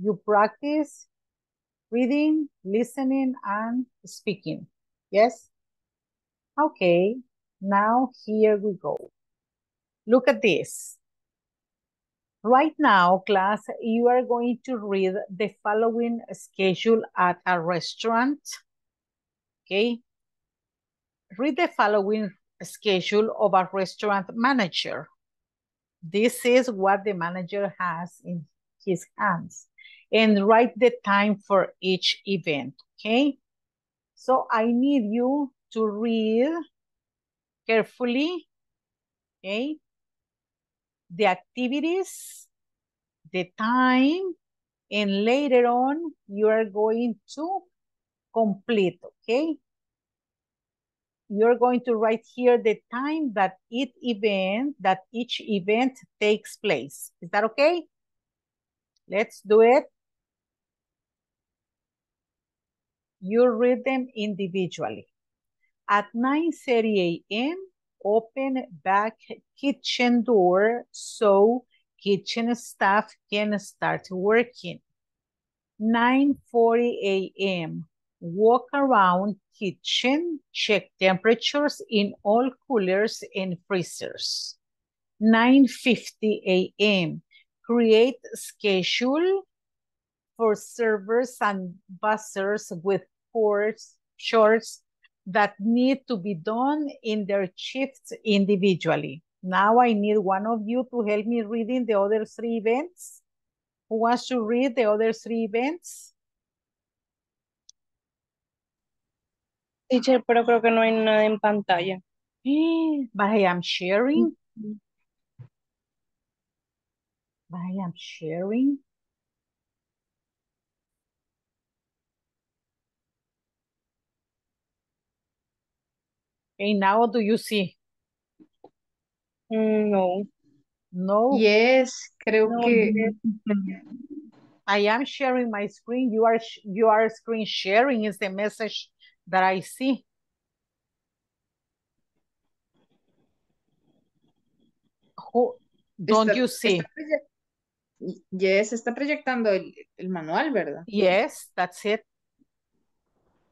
You practice reading, listening, and speaking. Yes? Okay, now here we go. Look at this. Right now, class, you are going to read the following schedule at a restaurant. Okay? Read the following schedule of a restaurant manager. This is what the manager has in his hands. And write the time for each event, okay? So I need you to read carefully, okay? The activities, the time, and later on, you are going to complete, okay? You're going to write here the time that each event, that each event takes place. Is that okay? Let's do it. You read them individually. At 9.30 a.m., open back kitchen door so kitchen staff can start working. 9.40 a.m., walk around kitchen, check temperatures in all coolers and freezers. 9.50 a.m., create schedule for servers and bussers with course shorts that need to be done in their shifts individually. Now I need one of you to help me reading the other three events. Who wants to read the other three events? Teacher, pero creo que no hay nada en pantalla. But I am sharing. But I am sharing. Okay, now do you see? Mm, No. No. Yes, creo No, que I am sharing my screen. You are you are screen sharing is the message that I see. Who don't está- you see? está Yes, está proyectando el, el manual, ¿verdad? Yes, that's it.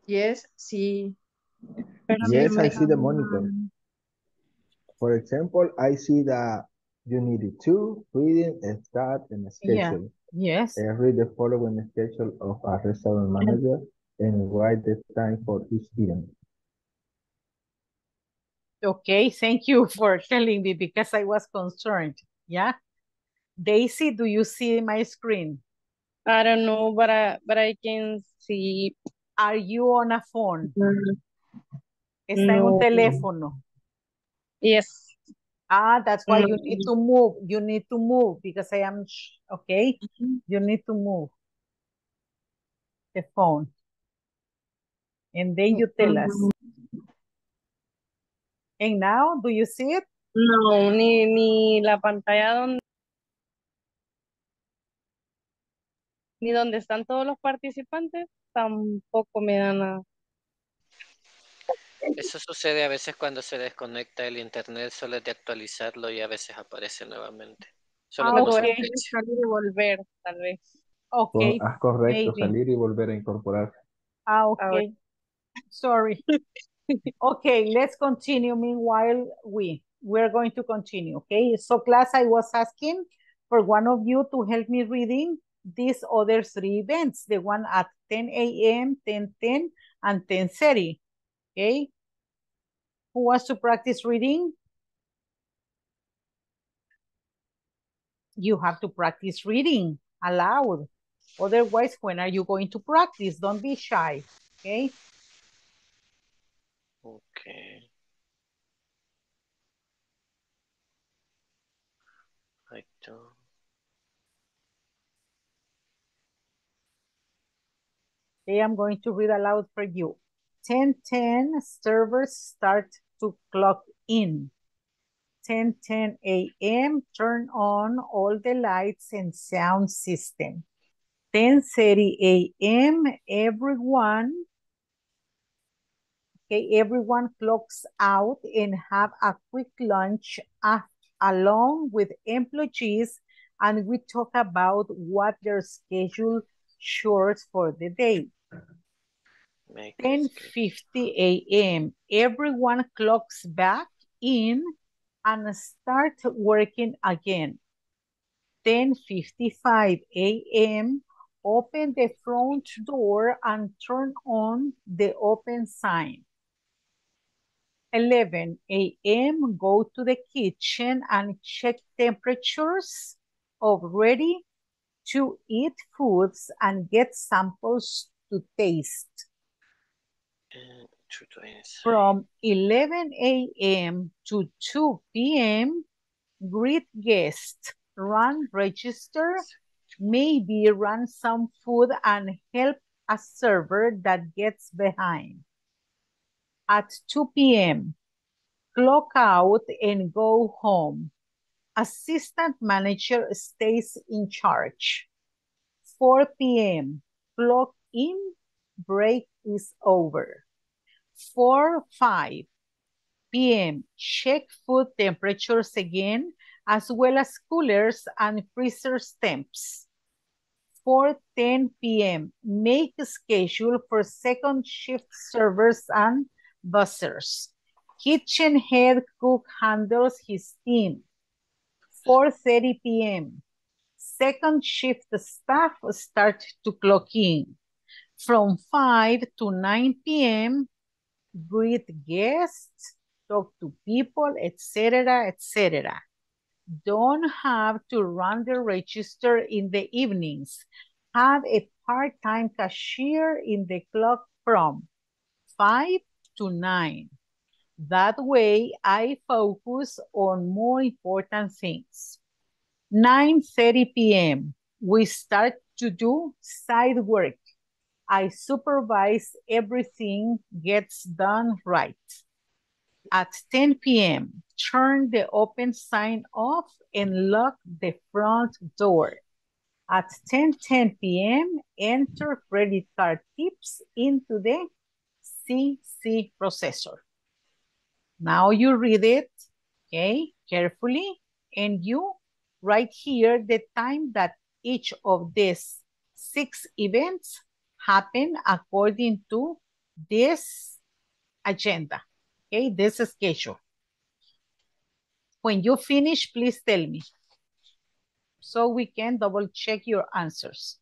Yes, sí. Pero Yes, I see the monitor. For example, I see that you need two, reading, start, and Yeah. schedule. Yes. And read the following schedule of a restaurant manager and write the time for each event. Okay, thank you for telling me because I was concerned. Yeah. Daisy, do you see my screen? I don't know, but I, but I can see. Are you on a phone? Mm, Está en un teléfono. Yes. Ah, that's why you need to move. You need to move because I am, sh- okay? You need to move the phone. And then you tell us. And now, do you see it? No, ni, ni la pantalla donde, ni donde están todos los participantes, tampoco me da nada. Eso sucede a veces cuando se desconecta el internet, solo es de actualizarlo y a veces aparece nuevamente. Solo Ah, okay. salir y volver, tal vez. Okay, Haz correcto, maybe. salir y volver a incorporar. Ah, A ver. okay. Sorry. Okay, let's continue. Meanwhile, we we're going to continue. Okay. So, class, I was asking for one of you to help me reading these other three events. The one at 10 a.m., 10:10, and 10:30. Okay. Who wants to practice reading? You have to practice reading aloud. Otherwise, when are you going to practice? Don't be shy. Okay. Okay. I don't. Okay, I'm going to read aloud for you. 10:10 servers start to clock in. 10:10 a.m. turn on all the lights and sound system. 10:30 a.m. everyone Okay, everyone clocks out and have a quick lunch along with employees and we talk about what their schedule chores for the day. 10.50 a.m. Everyone clocks back in and start working again. 10.55 a.m. Open the front door and turn on the open sign. 11 a.m. Go to the kitchen and check temperatures of ready to eat foods and get samples to taste. From 11 a.m. to 2 p.m., greet guests, run register, maybe run some food and help a server that gets behind. At 2 p.m., clock out and go home. Assistant manager stays in charge. 4 p.m., clock in, break is over. 4, 5 p.m., check food temperatures again, as well as coolers and freezer temps. 4:10 p.m. Make a schedule for second shift servers and bussers. Kitchen head cook handles his team. 4:30 p.m. Second shift staff start to clock in. From 5 to 9 p.m. Greet guests, talk to people, etc., etc don't have to run the register in the evenings. Have a part-time cashier in the clock from 5 to 9. That way, I focus on more important things. 9.30 p.m., we start to do side work. I supervise everything gets done right. At 10 p.m., turn the open sign off and lock the front door. At 10:10 p.m., enter credit card tips into the CC processor. Now you read it, okay, carefully, and you write here the time that each of these six events happen according to this agenda, okay, this schedule. When you finish, please tell me so we can double check your answers.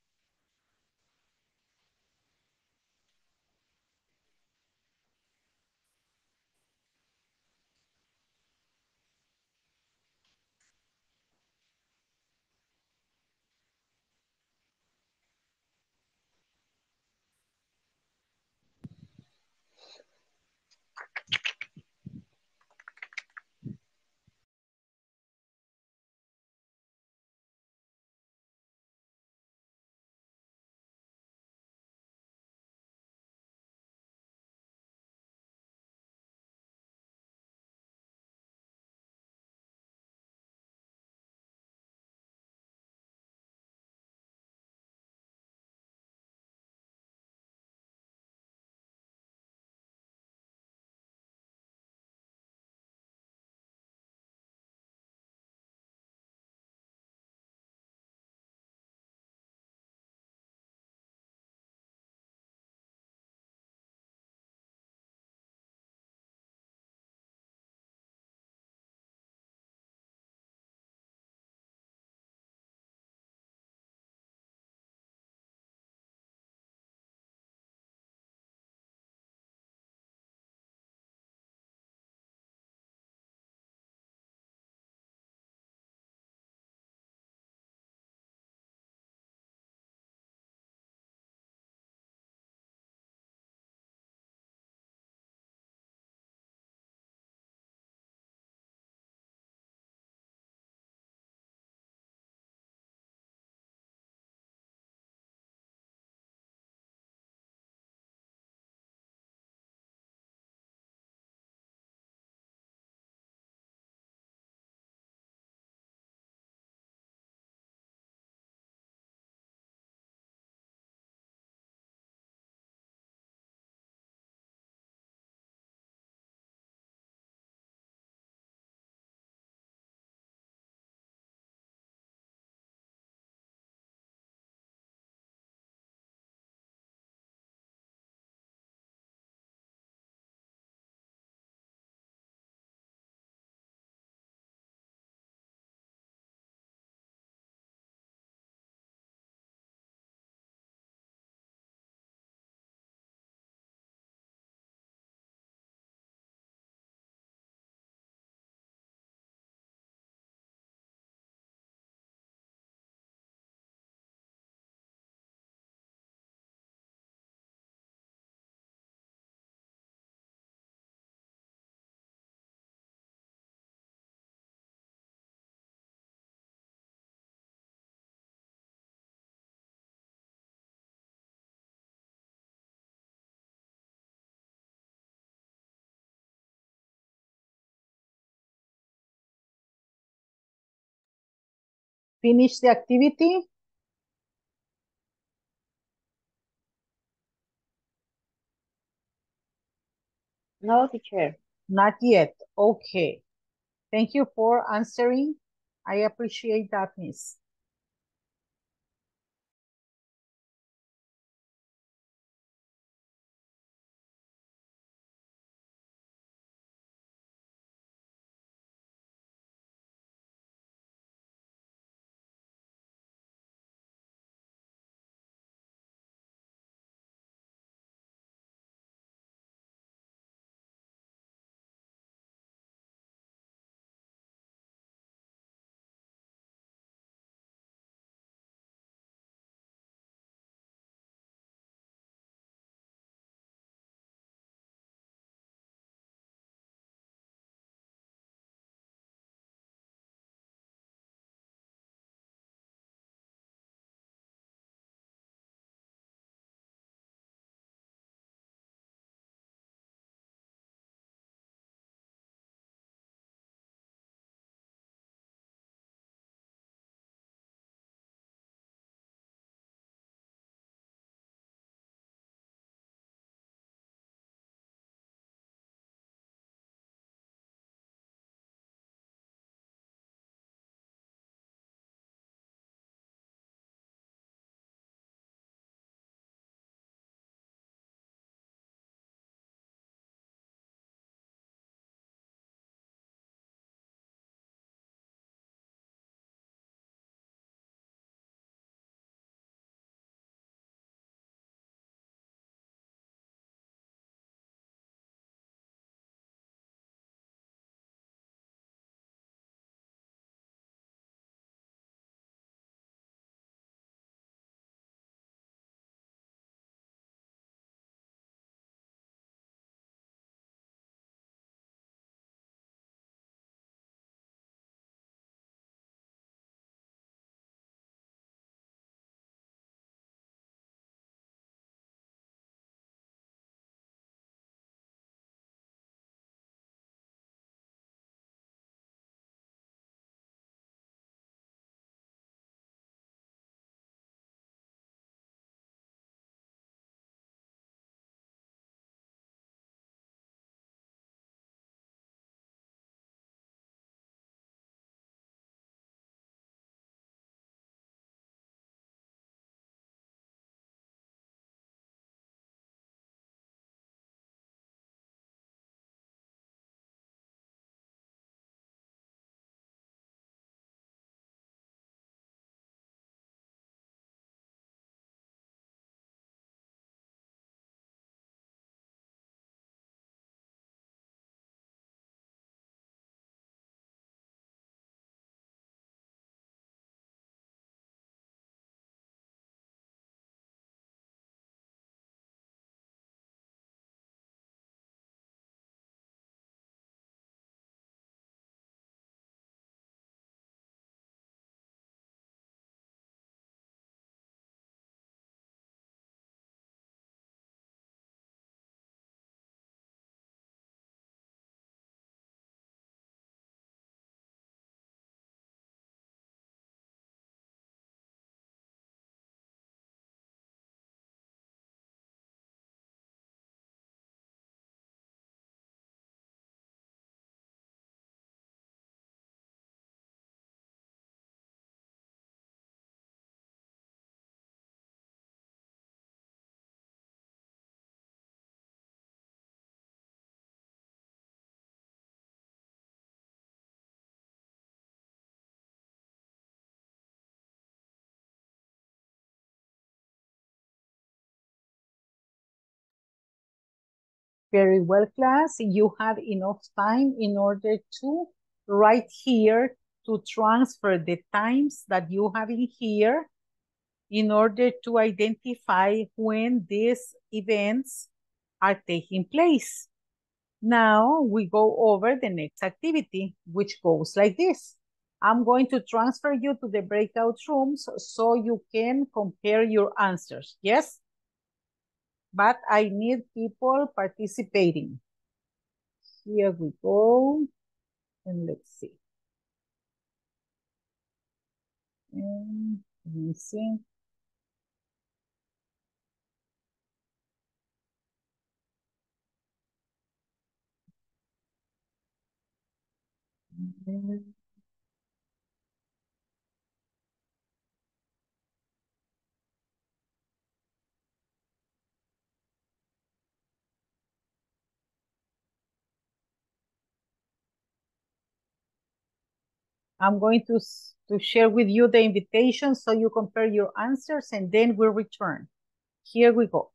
Finish the activity? No, teacher. Not yet. Okay. Thank you for answering. I appreciate that, Miss. Very well, class. You have enough time in order to write here to transfer the times that you have in here in order to identify when these events are taking place. Now we go over the next activity, which goes like this. I'm going to transfer you to the breakout rooms so you can compare your answers. Yes? But I need people participating. Here we go. And let's see. Mm, let me see. Mm, I'm going to, to share with you the invitation so you compare your answers and then we'll return. Here we go.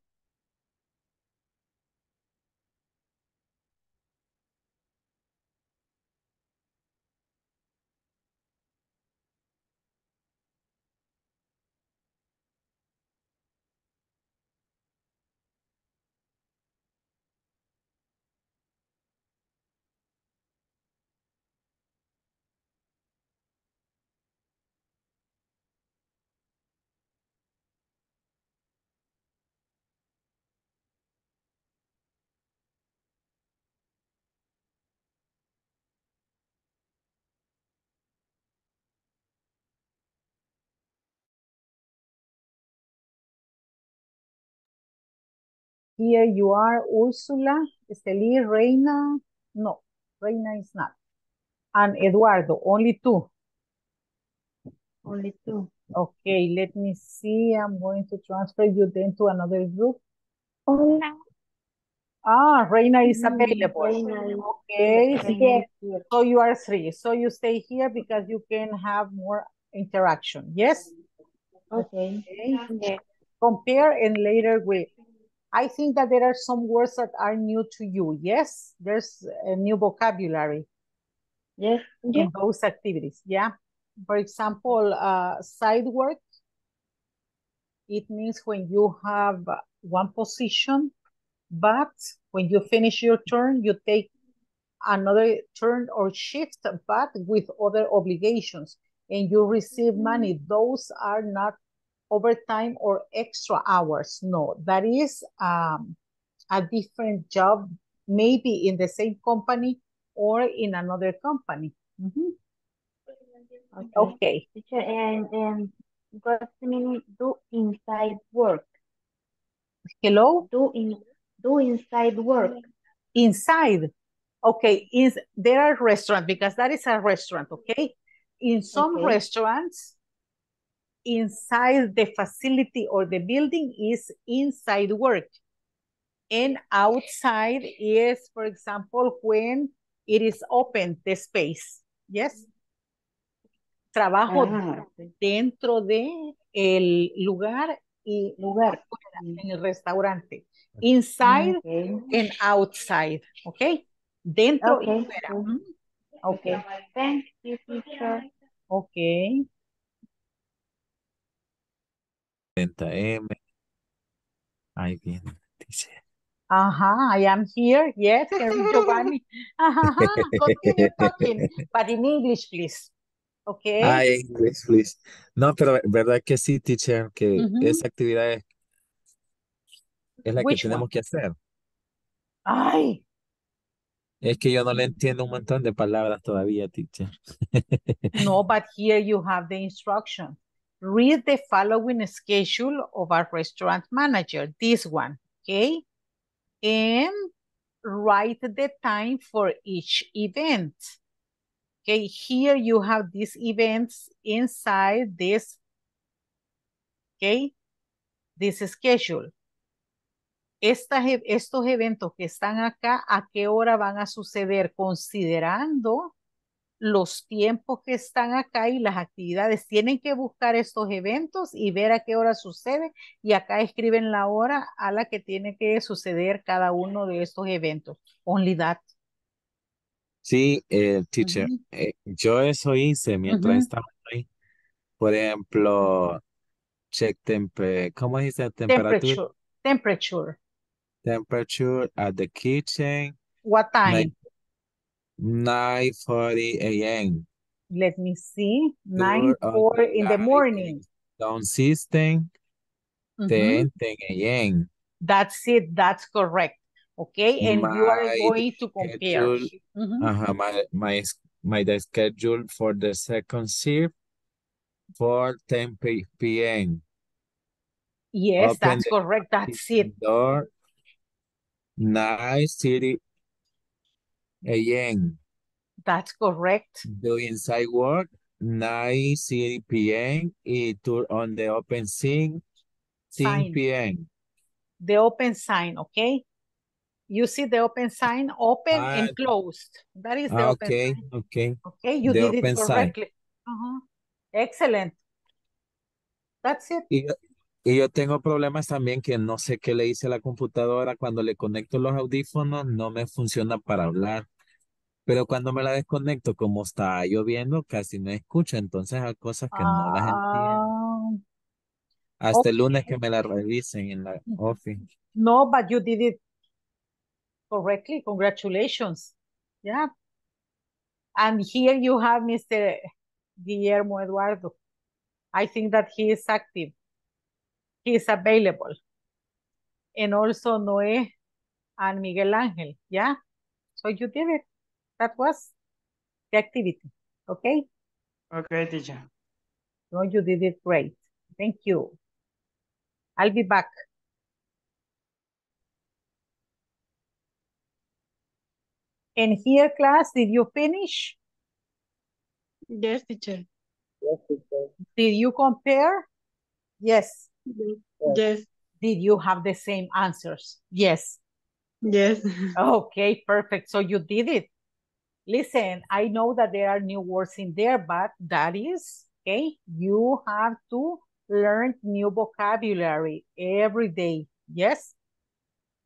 Here you are, Ursula, Esteli, Reina. No, Reina is not. And Eduardo, only two. Only two. Okay, let me see. I'm going to transfer you then to another group. Hola. Ah, Reina is available. Reina Okay, Reina so you are three. So you stay here because you can have more interaction. Yes? Okay. Okay. Compare and later we. I think that there are some words that are new to you. Yes, there's a new vocabulary. Yes. In those activities. Yeah. For example, uh, side work. It means when you have one position, but when you finish your turn, you take another turn or shift, but with other obligations, and you receive money. Those are not overtime or extra hours. No, that is um, a different job, maybe in the same company or in another company. Mhm. Okay. Teacher, and, and what's the meaning do inside work? Hello? Do in do inside work. Inside. Okay, is there are restaurants because that is a restaurant, okay? In some Okay. restaurants, inside the facility or the building is inside work. And outside is, for example, when it is open, the space. Yes? Trabajo Ah, dentro de el lugar y lugar. afuera, en el restaurante. Inside Okay. and outside, ¿ok? Dentro y Okay. fuera. okay. Ok, Okay. Thank you, teacher. ok. 40M. Ahí viene. Dice. Ajá, I am here. Yes, Henry Giovanni. Ajá, continue talking, but in English, please. Okay. Ay, English, please. No, pero verdad que sí, teacher, que esa actividad es, es la que tenemos one? que hacer. Ay, Es que yo no le entiendo un montón de palabras todavía, teacher. no, but here you have the instruction. Read the following schedule of a restaurant manager, this one, okay? And write the time for each event. Okay, here you have these events inside this, okay, this schedule. Estos eventos que están acá, ¿a qué hora van a suceder? Considerando los tiempos que están acá y las actividades. Tienen que buscar estos eventos y ver a qué hora sucede y acá escriben la hora a la que tiene que suceder cada uno de estos eventos. Only that. Sí, eh, teacher, eh, yo eso hice mientras Ujú. estaba ahí. Por ejemplo, check tempe, ¿cómo dice? Temperatura, Temperature. Temperature. temperature at the kitchen, What time? 9:40 a.m. Let me see. Nine, four in the morning. sound system, Mhm. 10, 10 a.m. That's it. That's correct. Okay. And you are going to compare. schedule, Mhm. uh-huh, my, my, my the schedule for the second shift, 4 10 p.m. Yes, Open that's correct. That's it. door 9 30 a.m. That's correct. Do inside work 9 30 p.m. y turn on the open scene 10 Sign. p.m. The open sign, okay? You see the open sign, open Ah, and closed. That is the Ah, open okay, sign. okay. Okay, you The did it sign. correctly. Uh-huh. Excellent. That's it. Y, yo- y yo tengo problemas también que no sé qué le hice a la computadora. Cuando le conecto los audífonos, no me funciona para hablar. Pero cuando me la desconecto, como está lloviendo, casi no escucho. Entonces hay cosas que no las entiendo. Ah, Hasta el lunes que me la revisen en la office. No, but you did it correctly. Congratulations. Yeah. And here you have Mr. Guillermo Eduardo. I think that he is active. He is available. And also Noé and Miguel Ángel. Yeah. So you did it. That was the activity. Okay. Okay, teacher. No, you did it great. Thank you. I'll be back. And here, class, did you finish? Yes, teacher. Did you compare? Yes. Yes. Did you have the same answers? Yes. Yes. Okay, perfect. So you did it. Listen, I know that there are new words in there, but that is, okay, you have to learn new vocabulary every day. Yes?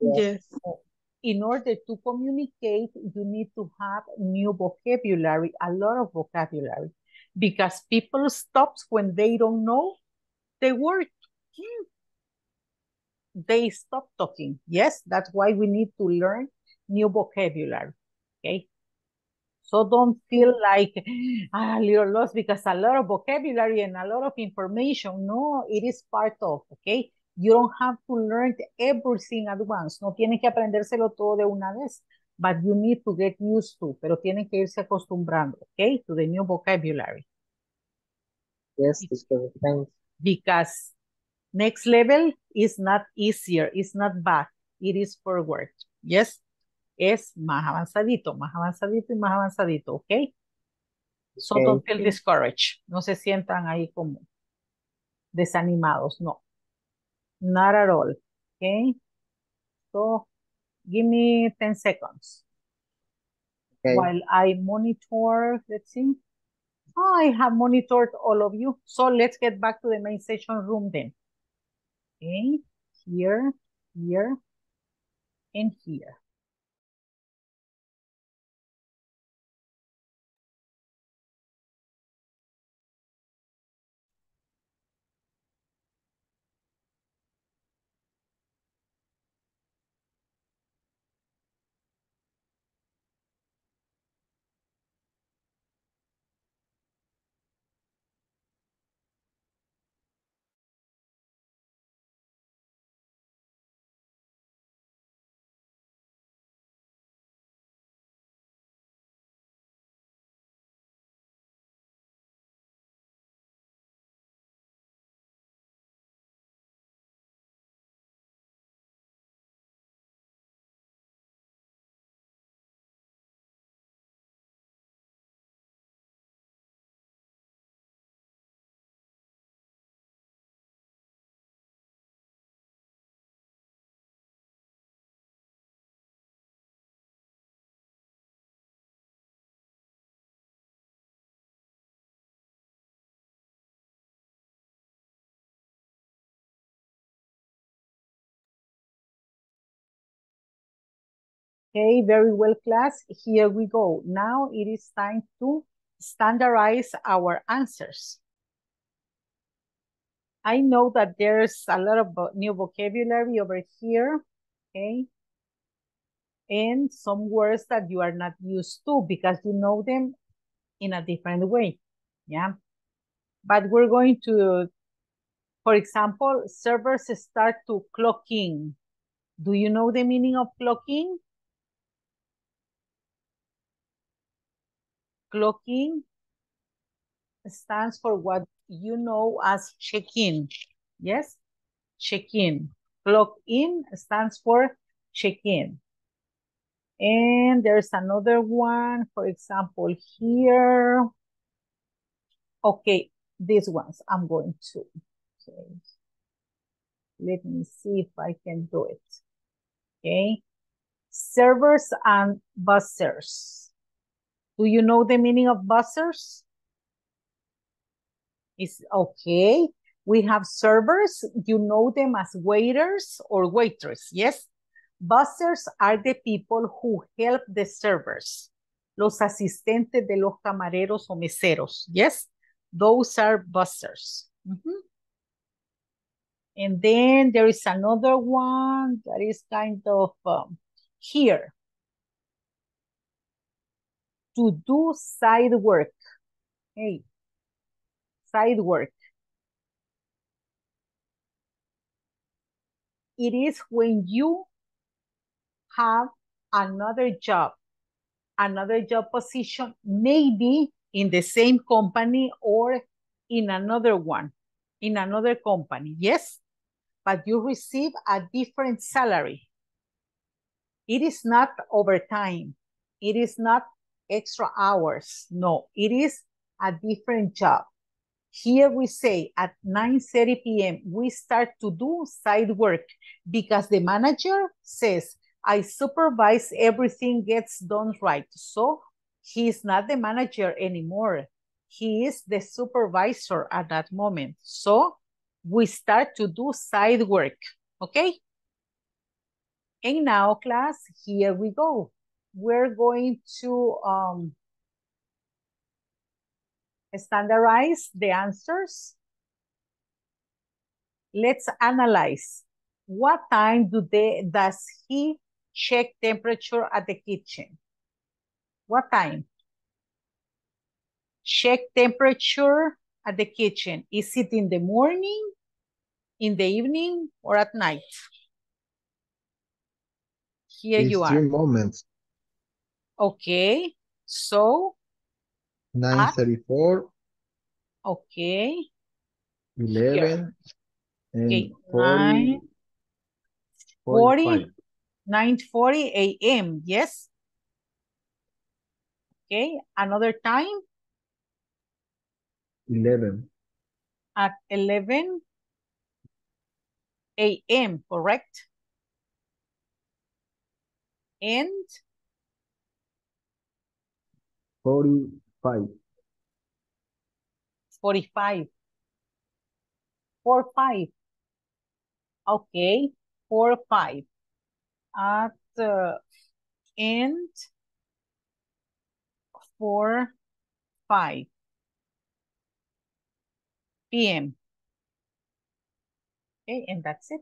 Yes. In order to communicate, you need to have new vocabulary, a lot of vocabulary, because people stops when they don't know the word. They stop talking. Yes, that's why we need to learn new vocabulary. Okay. So don't feel like ah, a little lost because a lot of vocabulary and a lot of information. No, it is part of, okay? You don't have to learn everything at once. No tienen que aprendérselo todo de una vez, but you need to get used to, pero tienen que irse acostumbrando, okay, to the new vocabulary. Yes, teacher. Thanks. Because next level is not easier, it's not back, it is forward. Yes? Es más avanzadito, más avanzadito y más avanzadito, ¿ok? So Okay. don't feel discouraged. No se sientan ahí como desanimados, no. Not at all, ¿ok? So give me 10 seconds. Okay. While I monitor, let's see. Oh, I have monitored all of you. So let's get back to the main session room then. Okay, here, here, and here. Okay, very well, class. Here we go. Now it is time to standardize our answers. I know that there's a lot of new vocabulary over here, okay? And some words that you are not used to because you know them in a different way, yeah? But we're going to, for example, servers start to clock in. Do you know the meaning of clocking? Clocking stands for what you know as check-in. Yes, check-in. Clock in stands for check-in. And there's another one, for example, here. Okay, these ones I'm going to. Okay. Let me see if I can do it. Okay. Servers and bussers. Do you know the meaning of bussers? Is okay. We have servers. You know them as waiters or waitress. Yes. Bussers are the people who help the servers. Los asistentes de los camareros o meseros. Yes. Those are bussers. Mm -hmm. And then there is another one that is kind of um, here. To do side work. Hey, side work. It is when you have another job, another job position, maybe in the same company or in another one, in another company, yes? But you receive a different salary. It is not overtime. It is not extra hours. No, it is a different job. Here we say at 9.30 p.m., we start to do side work because the manager says, I supervise everything gets done right. So he is not the manager anymore. He is the supervisor at that moment. So we start to do side work, okay? And now class, here we go. We're going to um, standardize the answers. Let's analyze. What time do they, does he check temperature at the kitchen? What time? Check temperature at the kitchen. Is it in the morning, in the evening, or at night? Here It's you are. moments. Okay, so, 934, okay, 11, and okay, nine, 40, 9.40 a.m., yes? Okay, another time 11, at 11 a.m., correct? And 45, 45. 4, 5. Okay, 4, 5. At uh, and 4, 5 p.m. Okay, and that's it.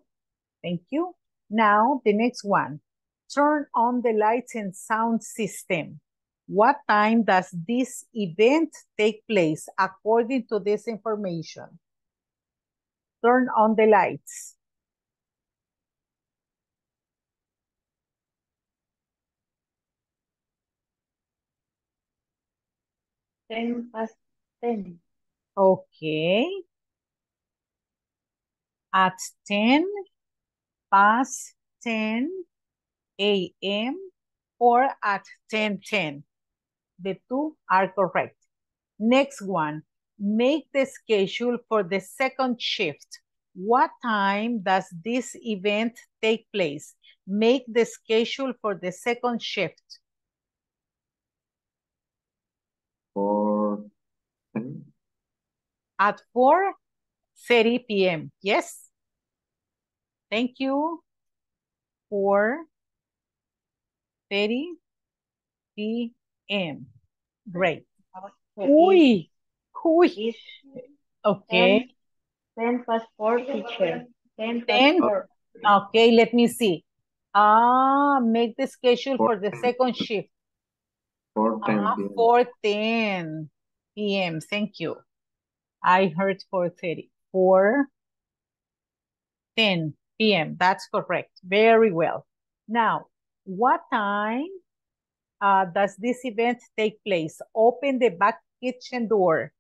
Thank you. Now, the next one. Turn on the lights and sound system. What time does this event take place according to this information? Turn on the lights. Ten past ten. Okay. At 10 past 10 a.m. or at 10:10. The two are correct. Next one, make the schedule for the second shift. What time does this event take place? Make the schedule for the second shift. For At 4.30 p.m. Yes? Thank you. 4.30 p.m. Great. Uy, uy. Okay. Ten past four, teacher. Ten 10. four. Okay, let me see. Ah, make the schedule for the second shift. for ten Ah, p.m. 4:10 p.m. Thank you. I heard 4:30. 4:10 p.m. That's correct. Very well. Now, what time uh, does this event take place? Open the back kitchen door.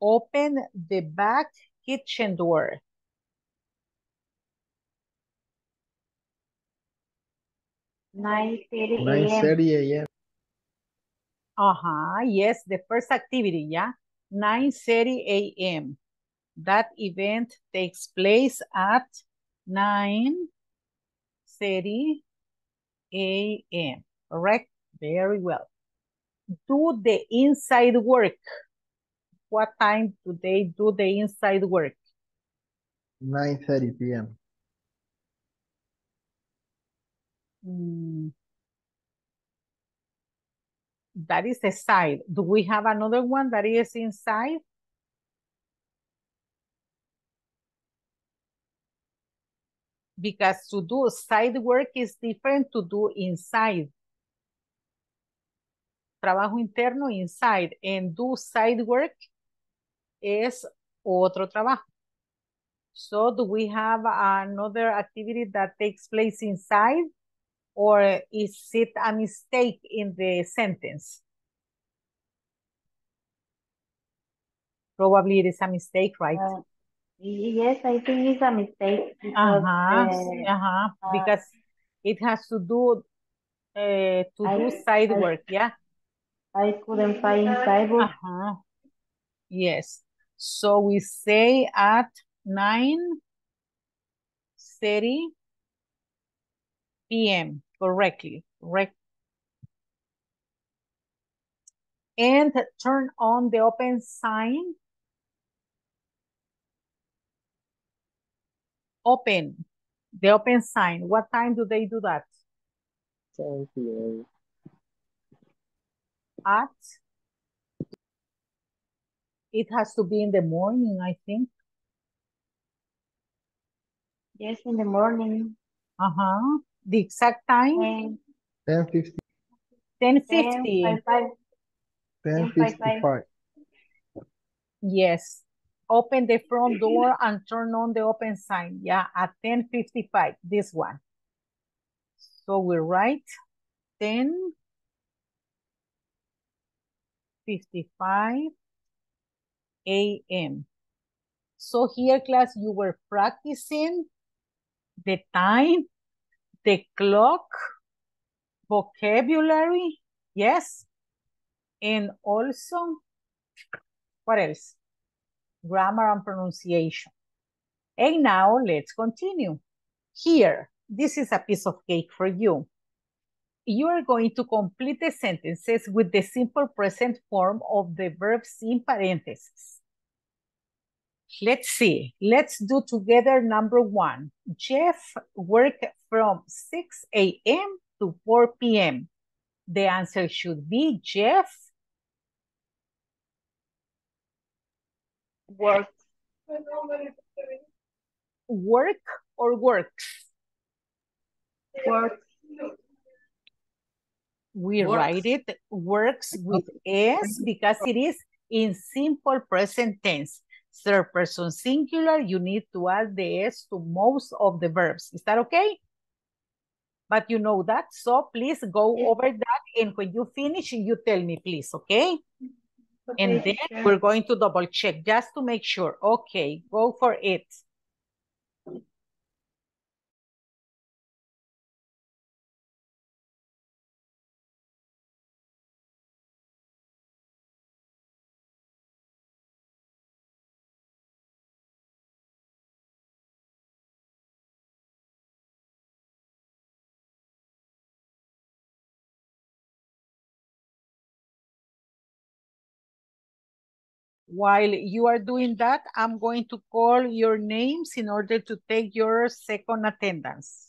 Open the back kitchen door. Nine thirty Nine AM. thirty AM. Uh-huh, yes, the first activity, yeah? 9.30 a.m. That event takes place at 9.30 a.m. Correct? Very well. Do the inside work. What time do they do the inside work? Nine thirty PM. Mm. That is the side. Do we have another one that is inside? Because to do side work is different to do inside. Trabajo interno inside and do side work es otro trabajo. So do we have another activity that takes place inside or is it a mistake in the sentence? Probably it is a mistake, right? Uh, yes, I think it's a mistake because Uh-huh, uh, uh-huh, uh, because it has to do uh, to I- do side I- work, yeah? I couldn't find inside book. Uh-huh. Yes. So we say at nine thirty PM, correctly, correct? And turn on the open sign. Open, the open sign. What time do they do that? Seven PM. At? It has to be in the morning, I think. Yes, in the morning. Uh-huh. The exact time, And Ten fifty. ten ten fifty. five five. Ten five, fifty-five. Yes. Open the front mm-hmm. door and turn on the open sign. Yeah, at ten fifty-five, this one. So we write ten fifty-five AM. So here, class, you were practicing the time, the clock, vocabulary, yes? And also, what else? Grammar and pronunciation. And now let's continue. Here, this is a piece of cake for you. You are going to complete the sentences with the simple present form of the verbs in parentheses. Let's see. Let's do together number one. Jeff worked from 6 a.m. to 4 p.m. The answer should be Jeff Work. work or works. Work. We Works. write it works with S because it is in simple present tense. Third person singular, you need to add the S to most of the verbs. Is that okay? But you know that, so please go over that and when you finish, you tell me please, okay? And then we're going to double check just to make sure. Okay, go for it. While you are doing that, I'm going to call your names in order to take your second attendance.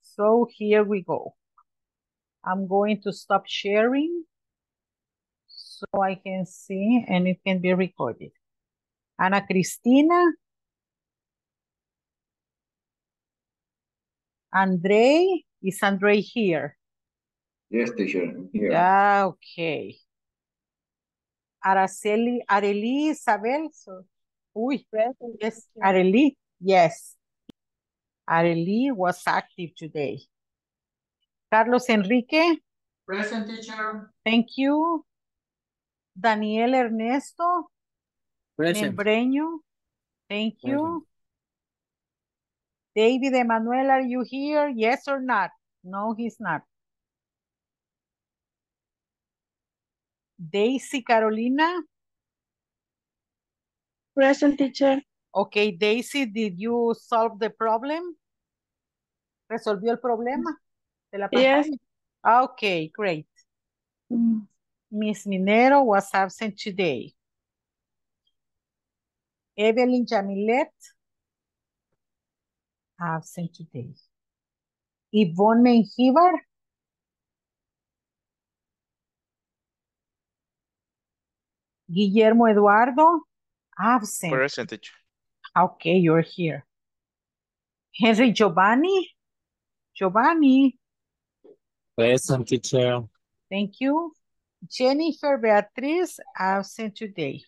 So here we go. I'm going to stop sharing so I can see and it can be recorded. Ana Cristina. Andre, is Andre here? Yes, teacher. Yeah, okay. Araceli, Areli Isabel. So, uy, yes, Areli, yes. Areli was active today. Carlos Enrique, Present teacher. thank you. Daniel Ernesto Present. Membreño. Thank you. David Emanuel, are you here? Yes or not? No, he's not. Daisy Carolina. Present teacher. Okay, Daisy, did you solve the problem? ¿Resolvió el problema de la pantalla? Okay, great. Miss Minero was absent today. Evelyn Jamilet, absent today. Yvonne Menjivar, Guillermo Eduardo, absent. Present teacher. Ah, okay, you're here. Henry Giovanni, Giovanni, Present teacher. thank you. Jennifer Beatriz, absent today.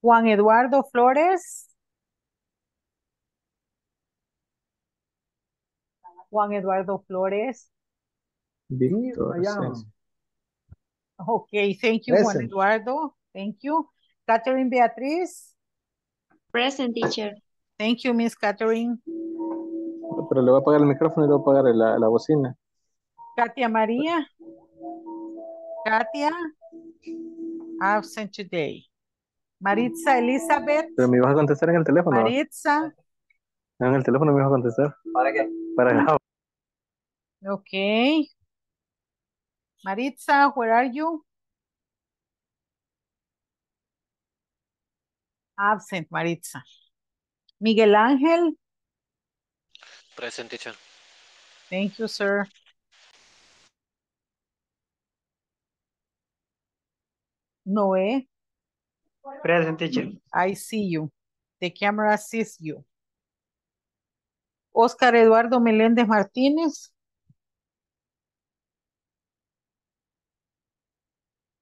Juan Eduardo Flores. Juan Eduardo Flores. Victor, I am. says. Okay, thank you, Juan Eduardo. Thank you. Catherine Beatriz. Present teacher. Thank you, Miss Catherine. Pero le voy a apagar el micrófono y le voy a apagar la, la bocina. Katia María. Katia. Absent today. Maritza Elizabeth. Pero me ibas a contestar en el teléfono. Maritza. En el teléfono me ibas a contestar. ¿Para qué? Para grabar. Okay. Maritza, where are you? Absent, Maritza. Miguel Ángel. Present teacher. Thank you, sir. Noé, Present teacher. I see you. The camera sees you. Oscar Eduardo Meléndez Martínez.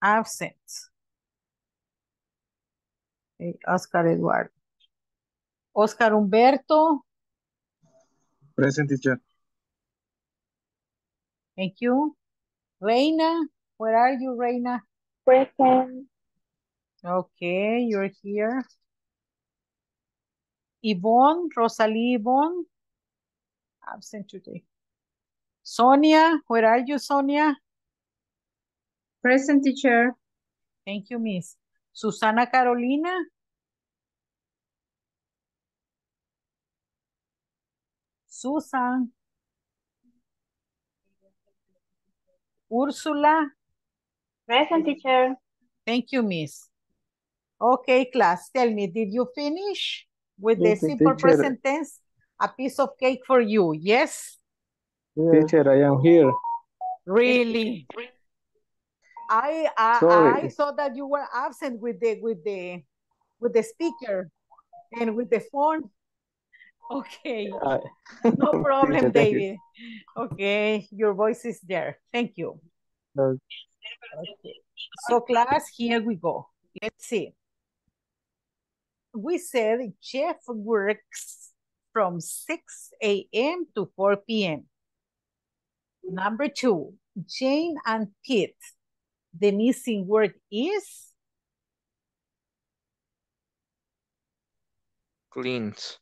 Absent. Okay, Oscar Eduardo. Oscar Humberto, Present teacher. thank you. Reina, where are you, Reina? Present. Okay, you're here. Yvonne, Rosalie Yvonne. Absent today. Sonia, where are you, Sonia? Present teacher. Thank you, Miss. Susana Carolina. Susan. Úrsula. Present teacher. Thank you, Miss. Okay, class, tell me, did you finish with the simple teacher. present tense? A piece of cake for you, yes? Teacher, I am here. Really? I, I, I Sorry. saw that you were absent with the, with the, with the speaker and with the phone. Okay, I- no problem, Teacher, thank you. David. Okay, your voice is there. Thank you. Okay. Okay. So class, here we go. Let's see. We said Jeff works from 6 a.m. to 4 p.m. Number two, Jane and Pete. The missing word is Cleans.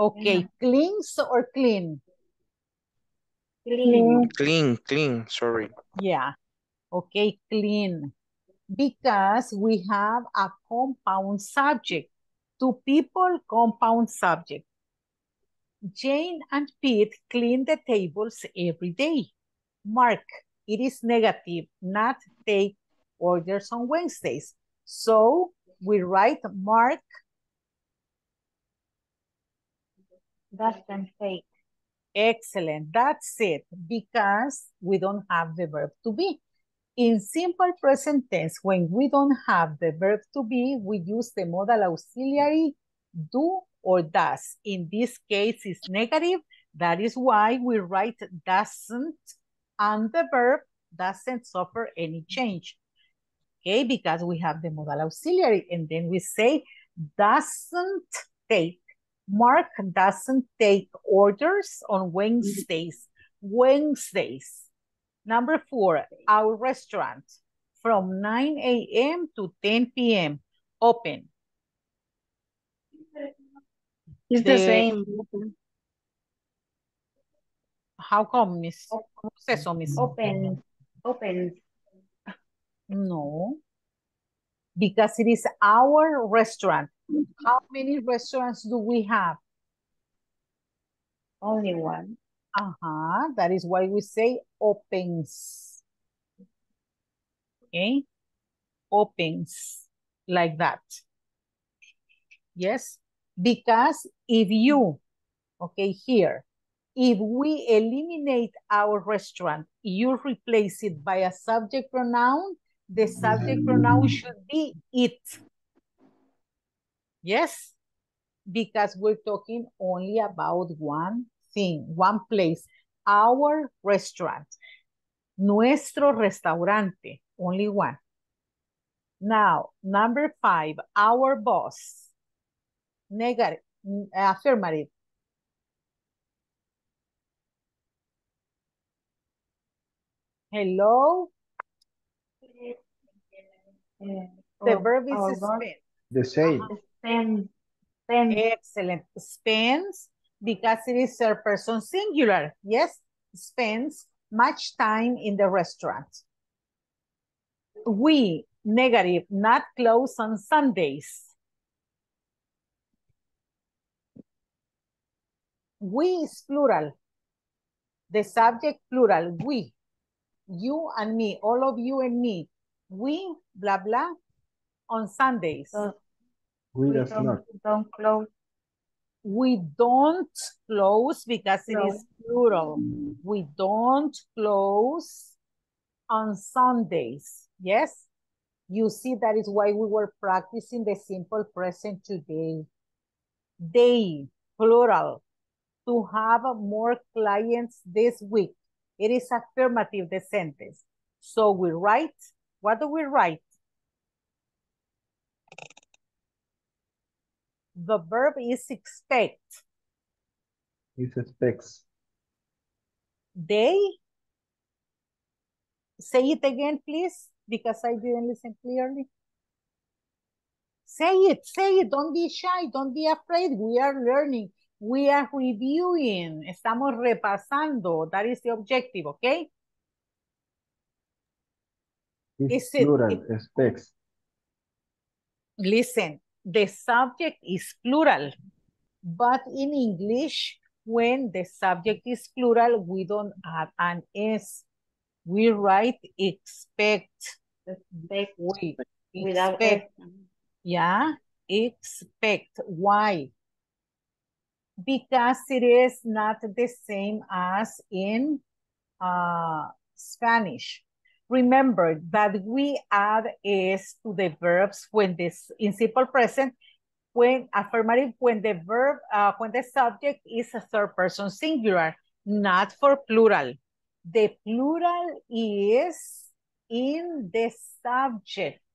Okay, cleans or clean? Clean. Mm, clean, clean, sorry. Yeah. Okay, clean. Because we have a compound subject. Two people, compound subject. Jane and Pete clean the tables every day. Mark, it is negative, not take orders on Wednesdays. So we write Mark Doesn't take. Excellent. That's it. Because we don't have the verb to be. In simple present tense, when we don't have the verb to be, we use the modal auxiliary do or does. In this case, it's negative. That is why we write doesn't and the verb doesn't suffer any change. Okay, because we have the modal auxiliary and then we say doesn't take Mark doesn't take orders on Wednesdays. Wednesdays. Number four, our restaurant. from 9 a.m. to 10 p.m. Open. It's the The- same. How come, Miss? ¿Cómo es eso, Miss? Open, open. No. Because it is our restaurant. How many restaurants do we have? Only one. Uh-huh. That is why we say opens. Okay? Opens like that. Yes? Because if you, okay, here, if we eliminate our restaurant, you replace it by a subject pronoun, the subject pronoun should be it. Yes? Because we're talking only about one thing, one place, our restaurant, nuestro restaurante, only one. Now, number five, our boss. Negative, affirmative. Hello, Eh, the our- verb is boss. The same. Spend, spend, Excellent. Spends, because it is third person singular. Yes, spends much time in the restaurant. We, negative, not close on Sundays. We is plural. The subject plural, we. You and me, all of you and me. We, blah, blah, on Sundays. So We we does not. don't, don't close. We don't close because it is Close. plural. We don't close on Sundays. Yes? You see, that is why we were practicing the simple present today. They, plural, to have more clients this week. It is affirmative, the sentence. So we write, what do we write? The verb is expect. It expects. They, say it again, please, because I didn't listen clearly. Say it, say it, don't be shy, don't be afraid. We are learning, we are reviewing, estamos repasando. That is the objective, okay? It's Is it- plural. it- Expects. Listen, the subject is plural, but in English, when the subject is plural, we don't add an S. We write expect. Expect We without expect. S. Yeah, expect. Why? Because it is not the same as in uh, Spanish. Remember that we add is to the verbs when this in simple present, when affirmative, when the verb, uh, when the subject is a third person singular, not for plural. The plural is in the subject.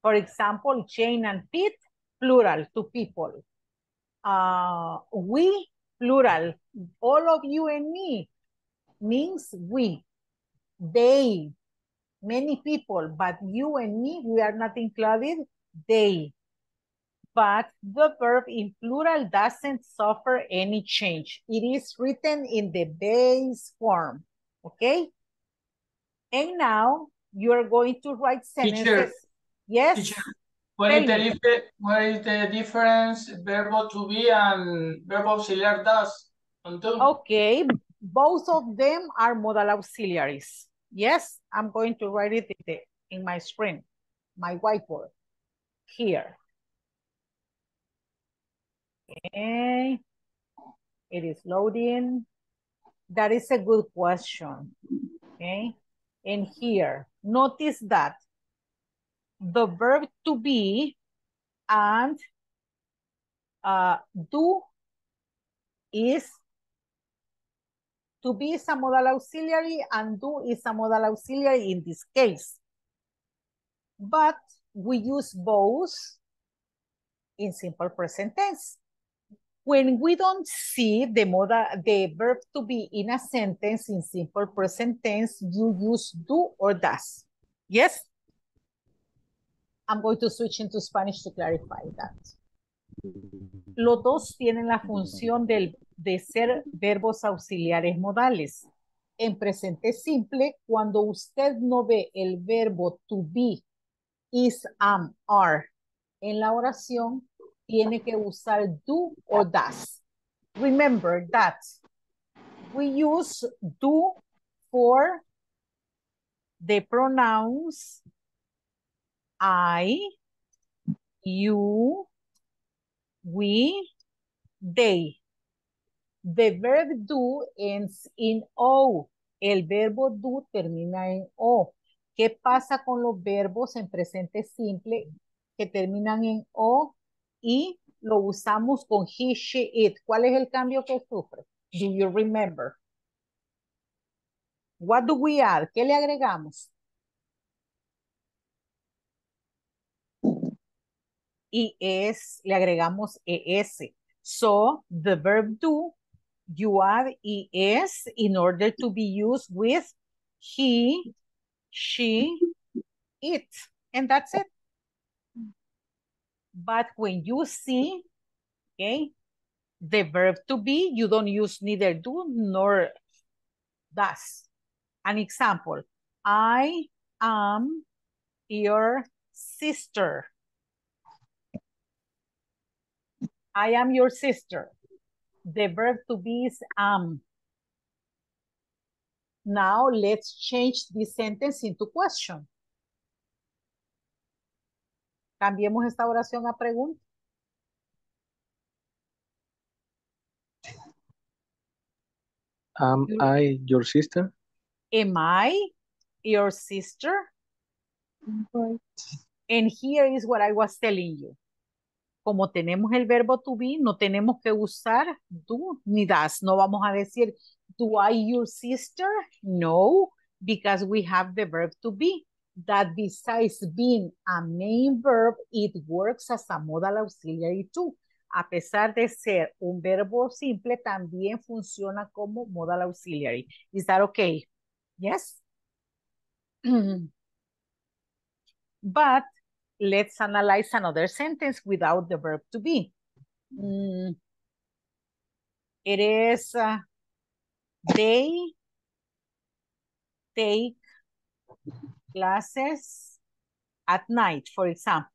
For example, Jane and Pete, plural, two people. Uh, we, plural, all of you and me means we. They, many people, but you and me, we are not included, they. But the verb in plural doesn't suffer any change. It is written in the base form, okay? And now you are going to write Teacher. sentences. Yes? Teacher, What is the difference, what is the difference verbo to be and verbo auxiliar does? Okay, both of them are modal auxiliaries. Yes, I'm going to write it in, the, in my screen, my whiteboard, here. Okay, it is loading. That is a good question, okay? And here, notice that the verb to be and uh, do is to be is a modal auxiliary and do is a modal auxiliary in this case. But we use both in simple present tense. When we don't see the modal, the verb to be in a sentence in simple present tense, you use do or does. Yes? I'm going to switch into Spanish to clarify that. Los dos tienen la función del, de ser verbos auxiliares modales. En presente simple, cuando usted no ve el verbo to be, is, am, are en la oración, tiene que usar do or does. Remember that we use do for the pronouns I, you, we, they. The verb do ends in O. El verbo do termina en O. ¿Qué pasa con los verbos en presente simple que terminan en O y lo usamos con he, she, it? ¿Cuál es el cambio que sufre? Do you remember? What do we add? ¿Qué le agregamos? Y es, le agregamos ES. So, the verb do, you add ES in order to be used with he, she, it. And that's it. But when you see, okay, the verb to be, you don't use neither do nor does. An example, I am your sister. I am your sister. The verb to be is am. Now let's change this sentence into question. Cambiemos esta oración a pregunta. Am I your sister? Am I your sister? And here is what I was telling you. Como tenemos el verbo to be, no tenemos que usar do ni das. No vamos a decir, do I your sister? No, because we have the verb to be. That besides being a main verb, it works as a modal auxiliary too. A pesar de ser un verbo simple, también funciona como modal auxiliary. Is that okay? Yes? but let's analyze another sentence without the verb to be. Mm, it is, uh, they take classes at night, for example.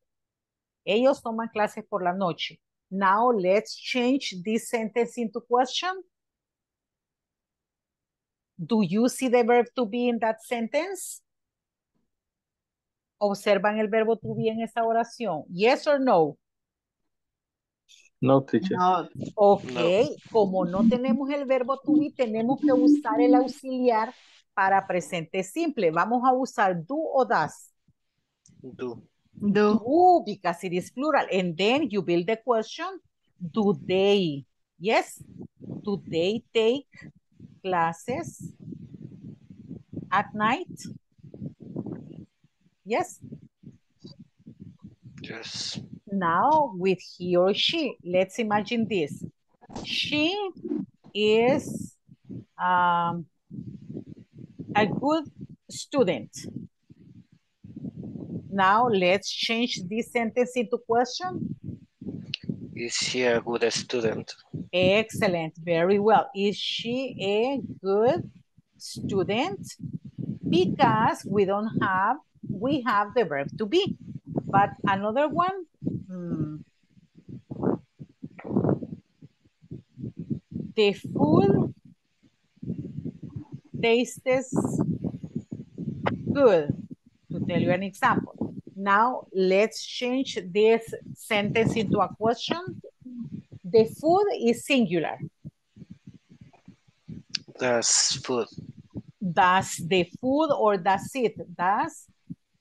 Ellos toman clases por la noche. Now let's change this sentence into question. Do you see the verb to be in that sentence? ¿Observan el verbo to be en esa oración? Yes or no? No, teacher. No. Ok, como no tenemos el verbo to be, tenemos que usar el auxiliar para presente simple. Vamos a usar do o does. Do. Do. Do, because it is plural. And then you build the question, do they? Yes. Do they take classes at night? Yes. Yes. Now with he or she, let's imagine this. She is um, a good student. Now let's change this sentence into question. Is she a good student? Excellent, very well. Is she a good student? Because we don't have, we have the verb to be. But another one, hmm. the food tastes good, to tell you an example. Now, let's change this sentence into a question. The food is singular. That's food. Does the food or does it? Does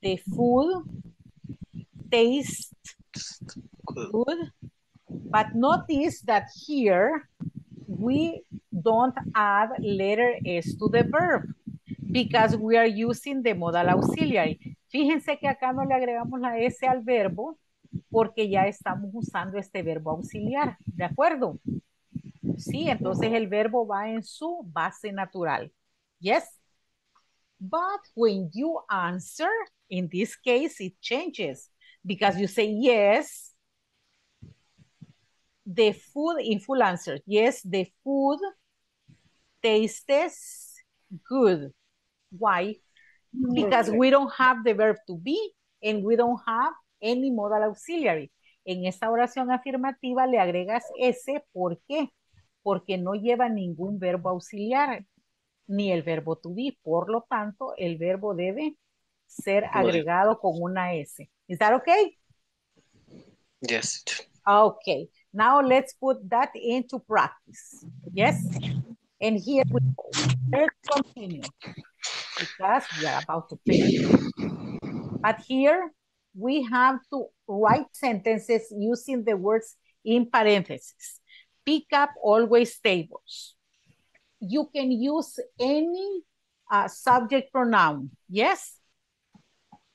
the food taste good? But notice that here we don't add letter S to the verb because we are using the modal auxiliary. Fíjense que acá no le agregamos la S al verbo porque ya estamos usando este verbo auxiliar, ¿de acuerdo? Sí, entonces el verbo va en su base natural. Yes? But when you answer, in this case, it changes because you say yes, the food in full answer. Yes, the food tastes good. Why? Because we don't have the verb to be and we don't have any modal auxiliary. En esta oración afirmativa le agregas ese, ¿por qué? Porque no lleva ningún verbo auxiliar, ni el verbo to be. Por lo tanto, el verbo debe ser agregado con una S. Is that okay? Yes. Okay. Now let's put that into practice. Yes? And here we go. Let's continue because we are about to finish. But here we have to write sentences using the words in parentheses. Pick up always tables. You can use any uh, subject pronoun. Yes?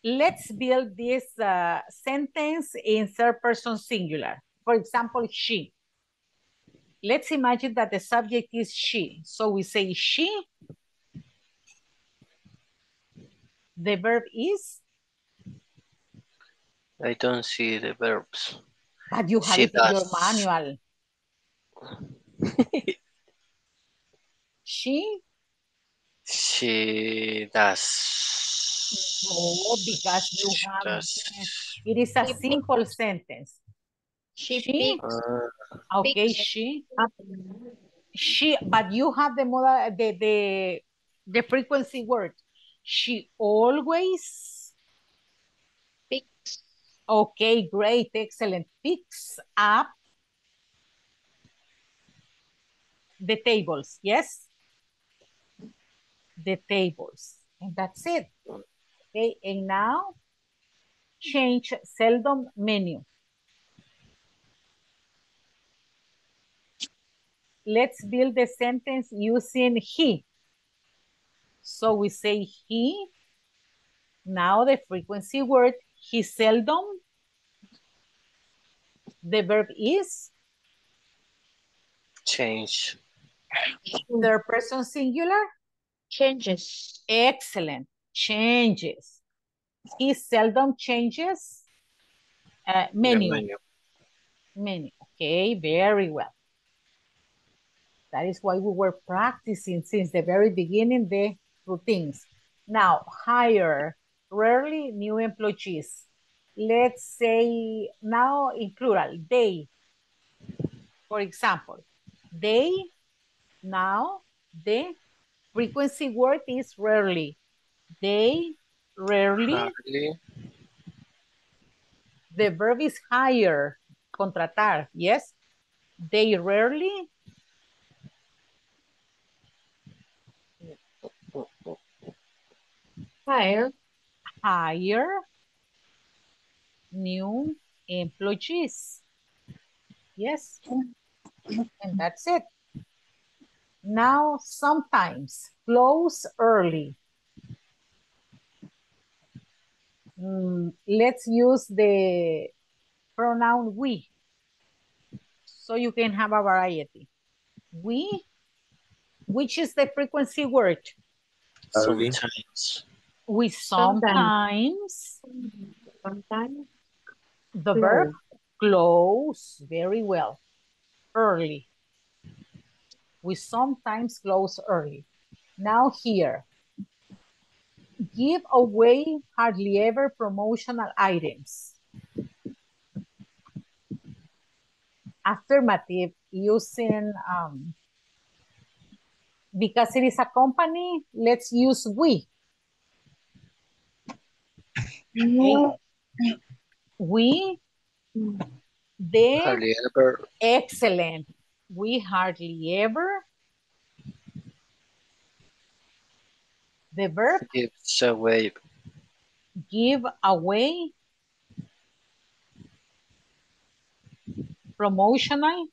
Let's build this uh, sentence in third person singular. For example, she. Let's imagine that the subject is she. So we say she. The verb is, I don't see the verbs. but you have She it in your manual. she, She does. No, because you She have, does. it is a simple sentence. She, Uh, okay, she, she, but you have the modal, the, the, the frequency word. She always Picks. Okay, great, excellent. Picks up the tables, yes? The tables, and that's it. Okay, and now change seldom menu. Let's build the sentence using he. So we say he, now the frequency word, he seldom. The verb is change. third person singular. Changes. Excellent. Changes. He seldom changes uh, menu. menu. Menu. Okay, very well. That is why we were practicing since the very beginning the routines. Now, hire rarely new employees. Let's say now in plural, they. For example, they, now, the frequency word is rarely. They rarely, Hardly. the verb is hire, contratar, yes? They rarely Hire. hire new employees. Yes, and that's it. Now, sometimes close early. Mm, let's use the pronoun we. So you can have a variety. We, which is the frequency word? Sometimes. We sometimes, Sometimes. the verb close very well. Early. We sometimes close early. Now here, give away hardly ever promotional items. Affirmative using, um, because it is a company, let's use we. Okay. We, they, Hardly ever. excellent. We hardly ever. The verb gives away. give away promotional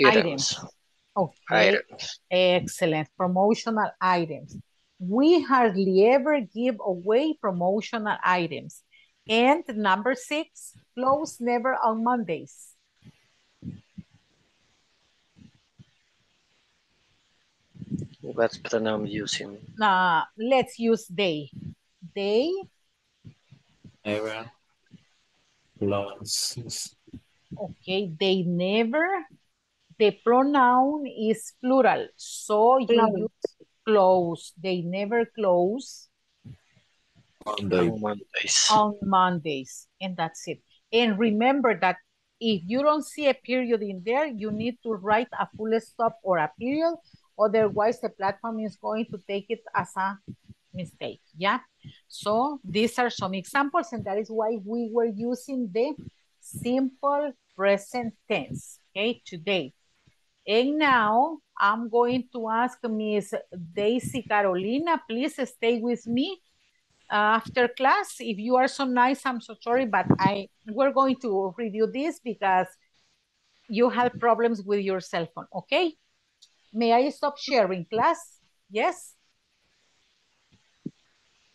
Items. items. Okay, Items. excellent. Promotional items. We hardly ever give away promotional items. And number six, close never on Mondays. What pronoun using? Uh, let's use they. They, Never. Close. okay, they never. The pronoun is plural. So you Close. use close. They never close Monday. On Mondays. on Mondays. And that's it. And remember that if you don't see a period in there, you need to write a full stop or a period. Otherwise, the platform is going to take it as a mistake. Yeah. So these are some examples, and that is why we were using the simple present tense. Okay, today. And now I'm going to ask Miss Daisy Carolina, please stay with me uh, after class. If you are so nice, I'm so sorry, but I we're going to review this because you have problems with your cell phone, okay? May I stop sharing class? Yes?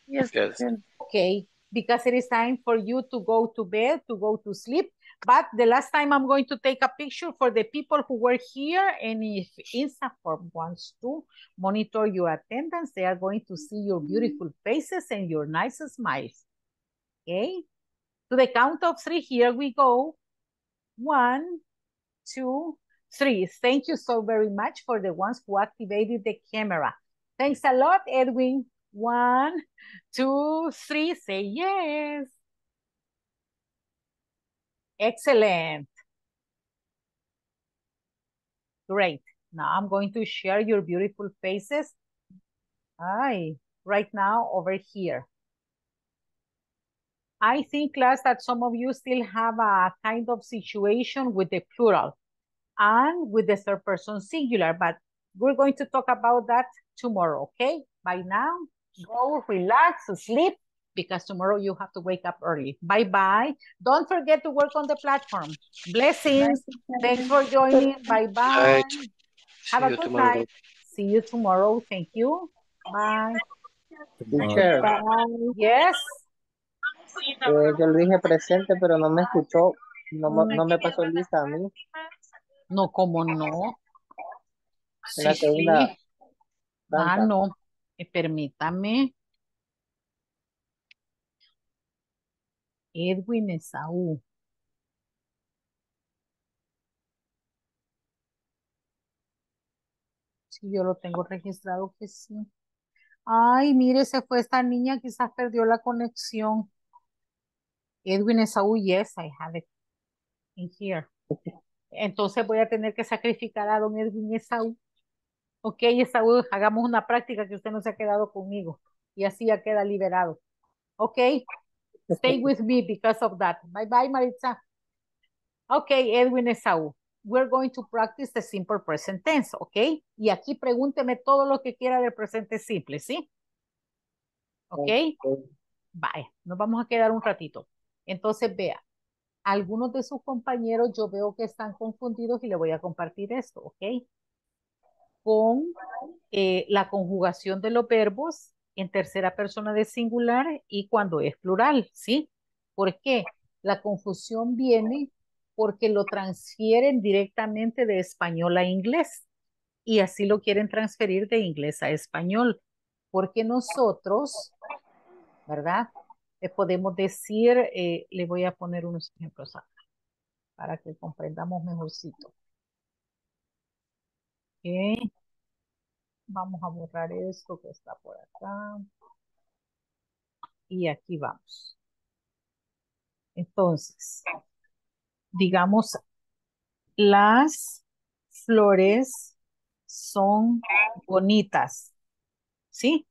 Yes. Yes. Okay, because it is time for you to go to bed, to go to sleep. But the last time I'm going to take a picture for the people who were here and if INSAFORP wants to monitor your attendance, they are going to see your beautiful faces and your nice smiles. Okay? To the count of three, here we go. One, two, three. Thank you so very much for the ones who activated the camera. Thanks a lot, Edwin. One, two, three. Say yes. Excellent. Great. Now I'm going to share your beautiful faces. Hi, right now over here. I think, class, that some of you still have a kind of situation with the plural and with the third person singular, but we're going to talk about that tomorrow, okay? By now, go relax, sleep, because tomorrow you have to wake up early. Bye-bye. Don't forget to work on the platform. Blessings. Thanks for joining. Bye-bye. Right. Have a good tomorrow. night. See you tomorrow. Thank you. Bye. Teacher, Yes. eh, yo le dije presente, pero no me escuchó. No, no me pasó lista a mí. No, como no. Sí. Ah, no. Eh, permítame. Edwin Esaú. Sí, yo lo tengo registrado que sí. Ay, mire, se fue esta niña, quizás perdió la conexión. Edwin Esaú, yes, I have it in here. Entonces voy a tener que sacrificar a don Edwin Esaú. Ok, Esaú, hagamos una práctica que usted no se ha quedado conmigo. Y así ya queda liberado. Ok, stay with me because of that. Bye bye, Maritza. Okay, Edwin Esaú. We're going to practice the simple present tense, okay? Y aquí pregúnteme todo lo que quiera del presente simple, ¿sí? Ok. Bye. Nos vamos a quedar un ratito. Entonces, vea, algunos de sus compañeros yo veo que están confundidos y le voy a compartir esto, ¿ok? Con eh, la conjugación de los verbos en tercera persona de singular y cuando es plural, ¿sí? ¿Por qué? La confusión viene porque lo transfieren directamente de español a inglés y así lo quieren transferir de inglés a español, porque nosotros, ¿verdad? Le podemos decir, eh, le voy a poner unos ejemplos acá para que comprendamos mejorcito. Vamos a borrar esto que está por acá. Y aquí vamos. Entonces, digamos, las flores son bonitas. ¿Sí?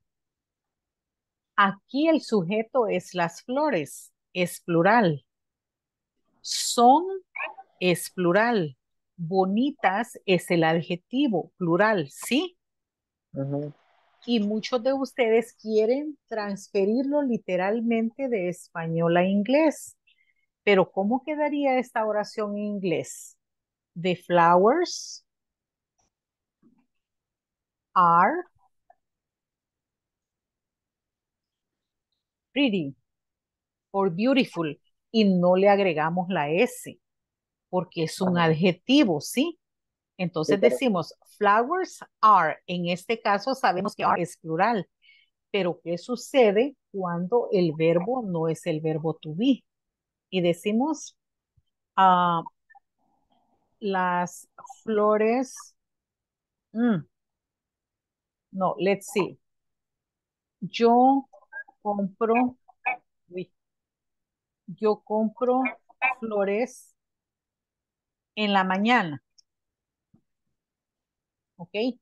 Aquí el sujeto es las flores, es plural. Son es plural. Bonitas es el adjetivo plural, ¿sí? Y muchos de ustedes quieren transferirlo literalmente de español a inglés. Pero ¿cómo quedaría esta oración en inglés? The flowers are pretty or beautiful y no le agregamos la S porque es un adjetivo, ¿sí? Entonces decimos flowers are. En este caso sabemos que are es plural. Pero ¿qué sucede cuando el verbo no es el verbo to be? Y decimos ah, las flores. mm, no, let's see. Yo compro, yo compro flores en la mañana. Okay.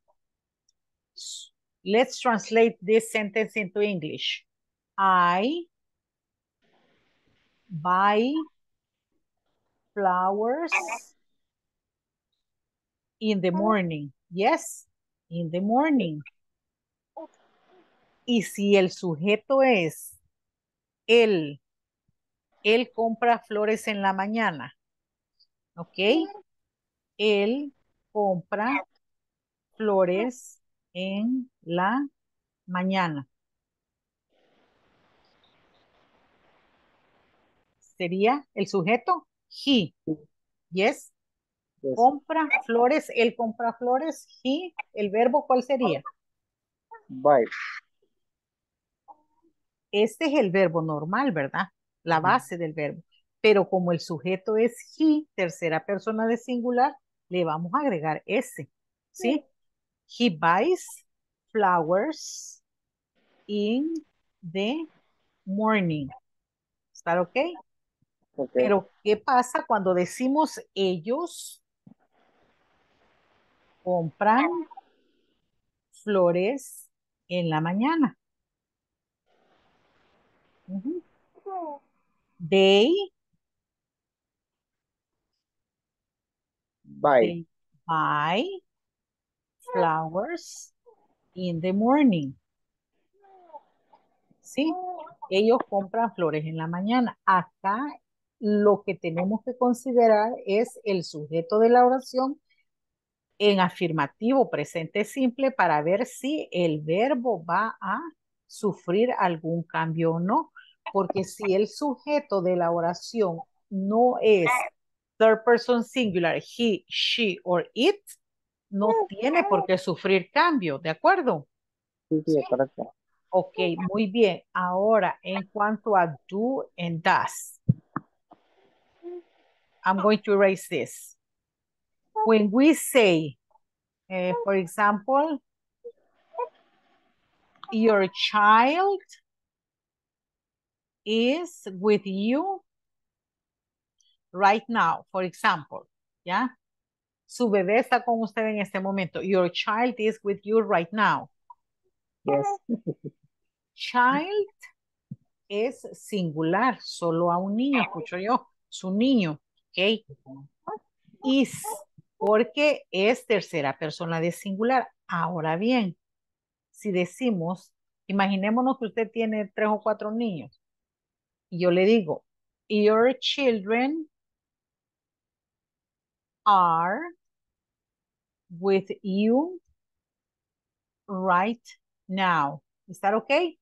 Let's translate this sentence into English. I buy flowers in the morning. Yes, in the morning. Y si el sujeto es él, él compra flores en la mañana. ¿Ok? Él compra flores en la mañana. Sería el sujeto he. Yes. Yes. Compra flores, él compra flores, he, el verbo, ¿cuál sería? Buy. Este es el verbo normal, ¿verdad? La base del verbo. Pero como el sujeto es he, tercera persona de singular, le vamos a agregar ese. ¿Sí? He buys flowers in the morning. ¿Está ok? Pero, ¿qué pasa cuando decimos ellos compran flores en la mañana? They, Buy. they buy flowers in the morning. ¿Sí? Ellos compran flores en la mañana. Acá lo que tenemos que considerar es el sujeto de la oración en afirmativo presente simple para ver si el verbo va a sufrir algún cambio o no. Porque si el sujeto de la oración no es third person singular, he, she or it, no tiene por qué sufrir cambio, ¿de acuerdo? Sí, sí, correcto. Ok, muy bien. Ahora, en cuanto a do and does, I'm going to erase this. When we say, eh, for example, your child is with you right now, for example, ¿ya? Su bebé está con usted en este momento. Your child is with you right now. Yes. Child es singular, solo a un niño, escucho yo, su niño, ¿ok? Is, porque es tercera persona de singular. Ahora bien, si decimos, imaginémonos que usted tiene tres o cuatro niños, yo le digo, your children are with you right now. Is that okay?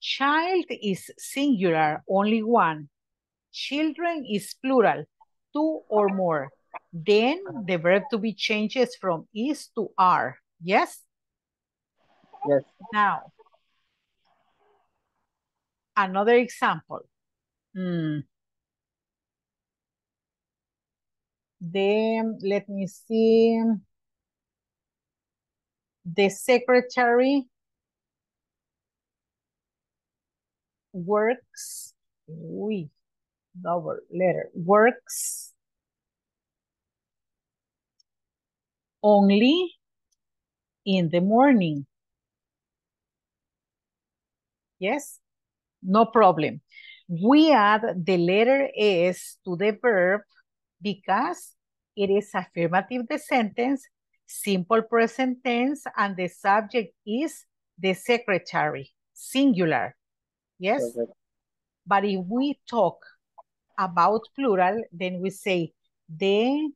Child is singular, only one. Children is plural, two or more. Then the verb to be changes from is to are. Yes? Yes. Now, another example. Mm. Then let me see. The secretary works, uy, double letter, works only in the morning. Yes, no problem. We add the letter S to the verb because it is affirmative the sentence, simple present tense, and the subject is the secretary, singular. Yes? Perfect. But if we talk about plural, then we say the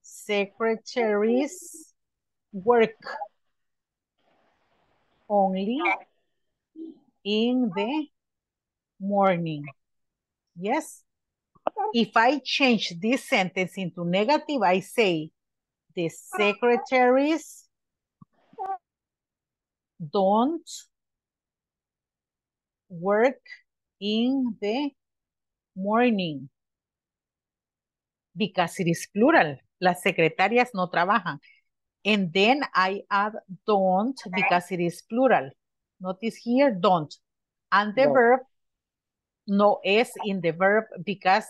secretaries work only in the morning. Yes? If I change this sentence into negative, I say the secretaries don't work in the morning because it is plural. Las secretarias no trabajan. And then I add don't because it is plural. Notice here, don't. And the No. verb no es in the verb because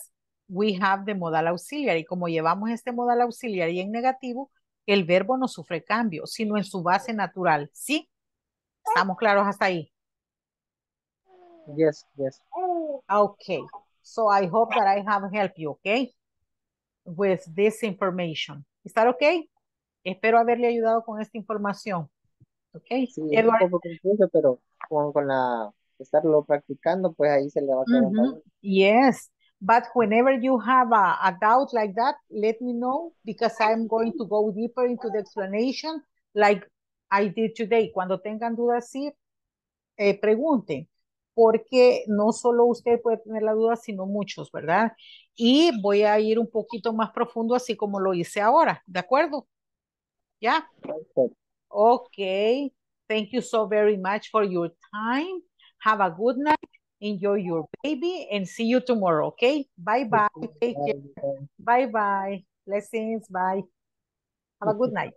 we have the modal auxiliary. Como llevamos este modal auxiliary en negativo, el verbo no sufre cambio, sino en su base natural. ¿Sí? ¿Estamos claros hasta ahí? Yes, yes. Okay. So I hope that I have helped you, okay? With this information. Is that okay? Espero haberle ayudado con esta información. Okay. Sí, es un Edward. poco confuso, pero con, con la estarlo practicando, pues ahí se le va a quedar Mhm. fácil. Yes. But whenever you have a, a doubt like that, let me know because I'm going to go deeper into the explanation like I did today. Cuando tengan dudas, sí, eh, pregunten, porque no solo usted puede tener la duda, sino muchos, ¿verdad? Y voy a ir un poquito más profundo, así como lo hice ahora, ¿de acuerdo? ¿Ya? Perfecto. Okay. Thank you so very much for your time. Have a good night. Enjoy your baby and see you tomorrow, okay? Bye bye. Take care. Bye bye. Blessings. Bye. Have a good night.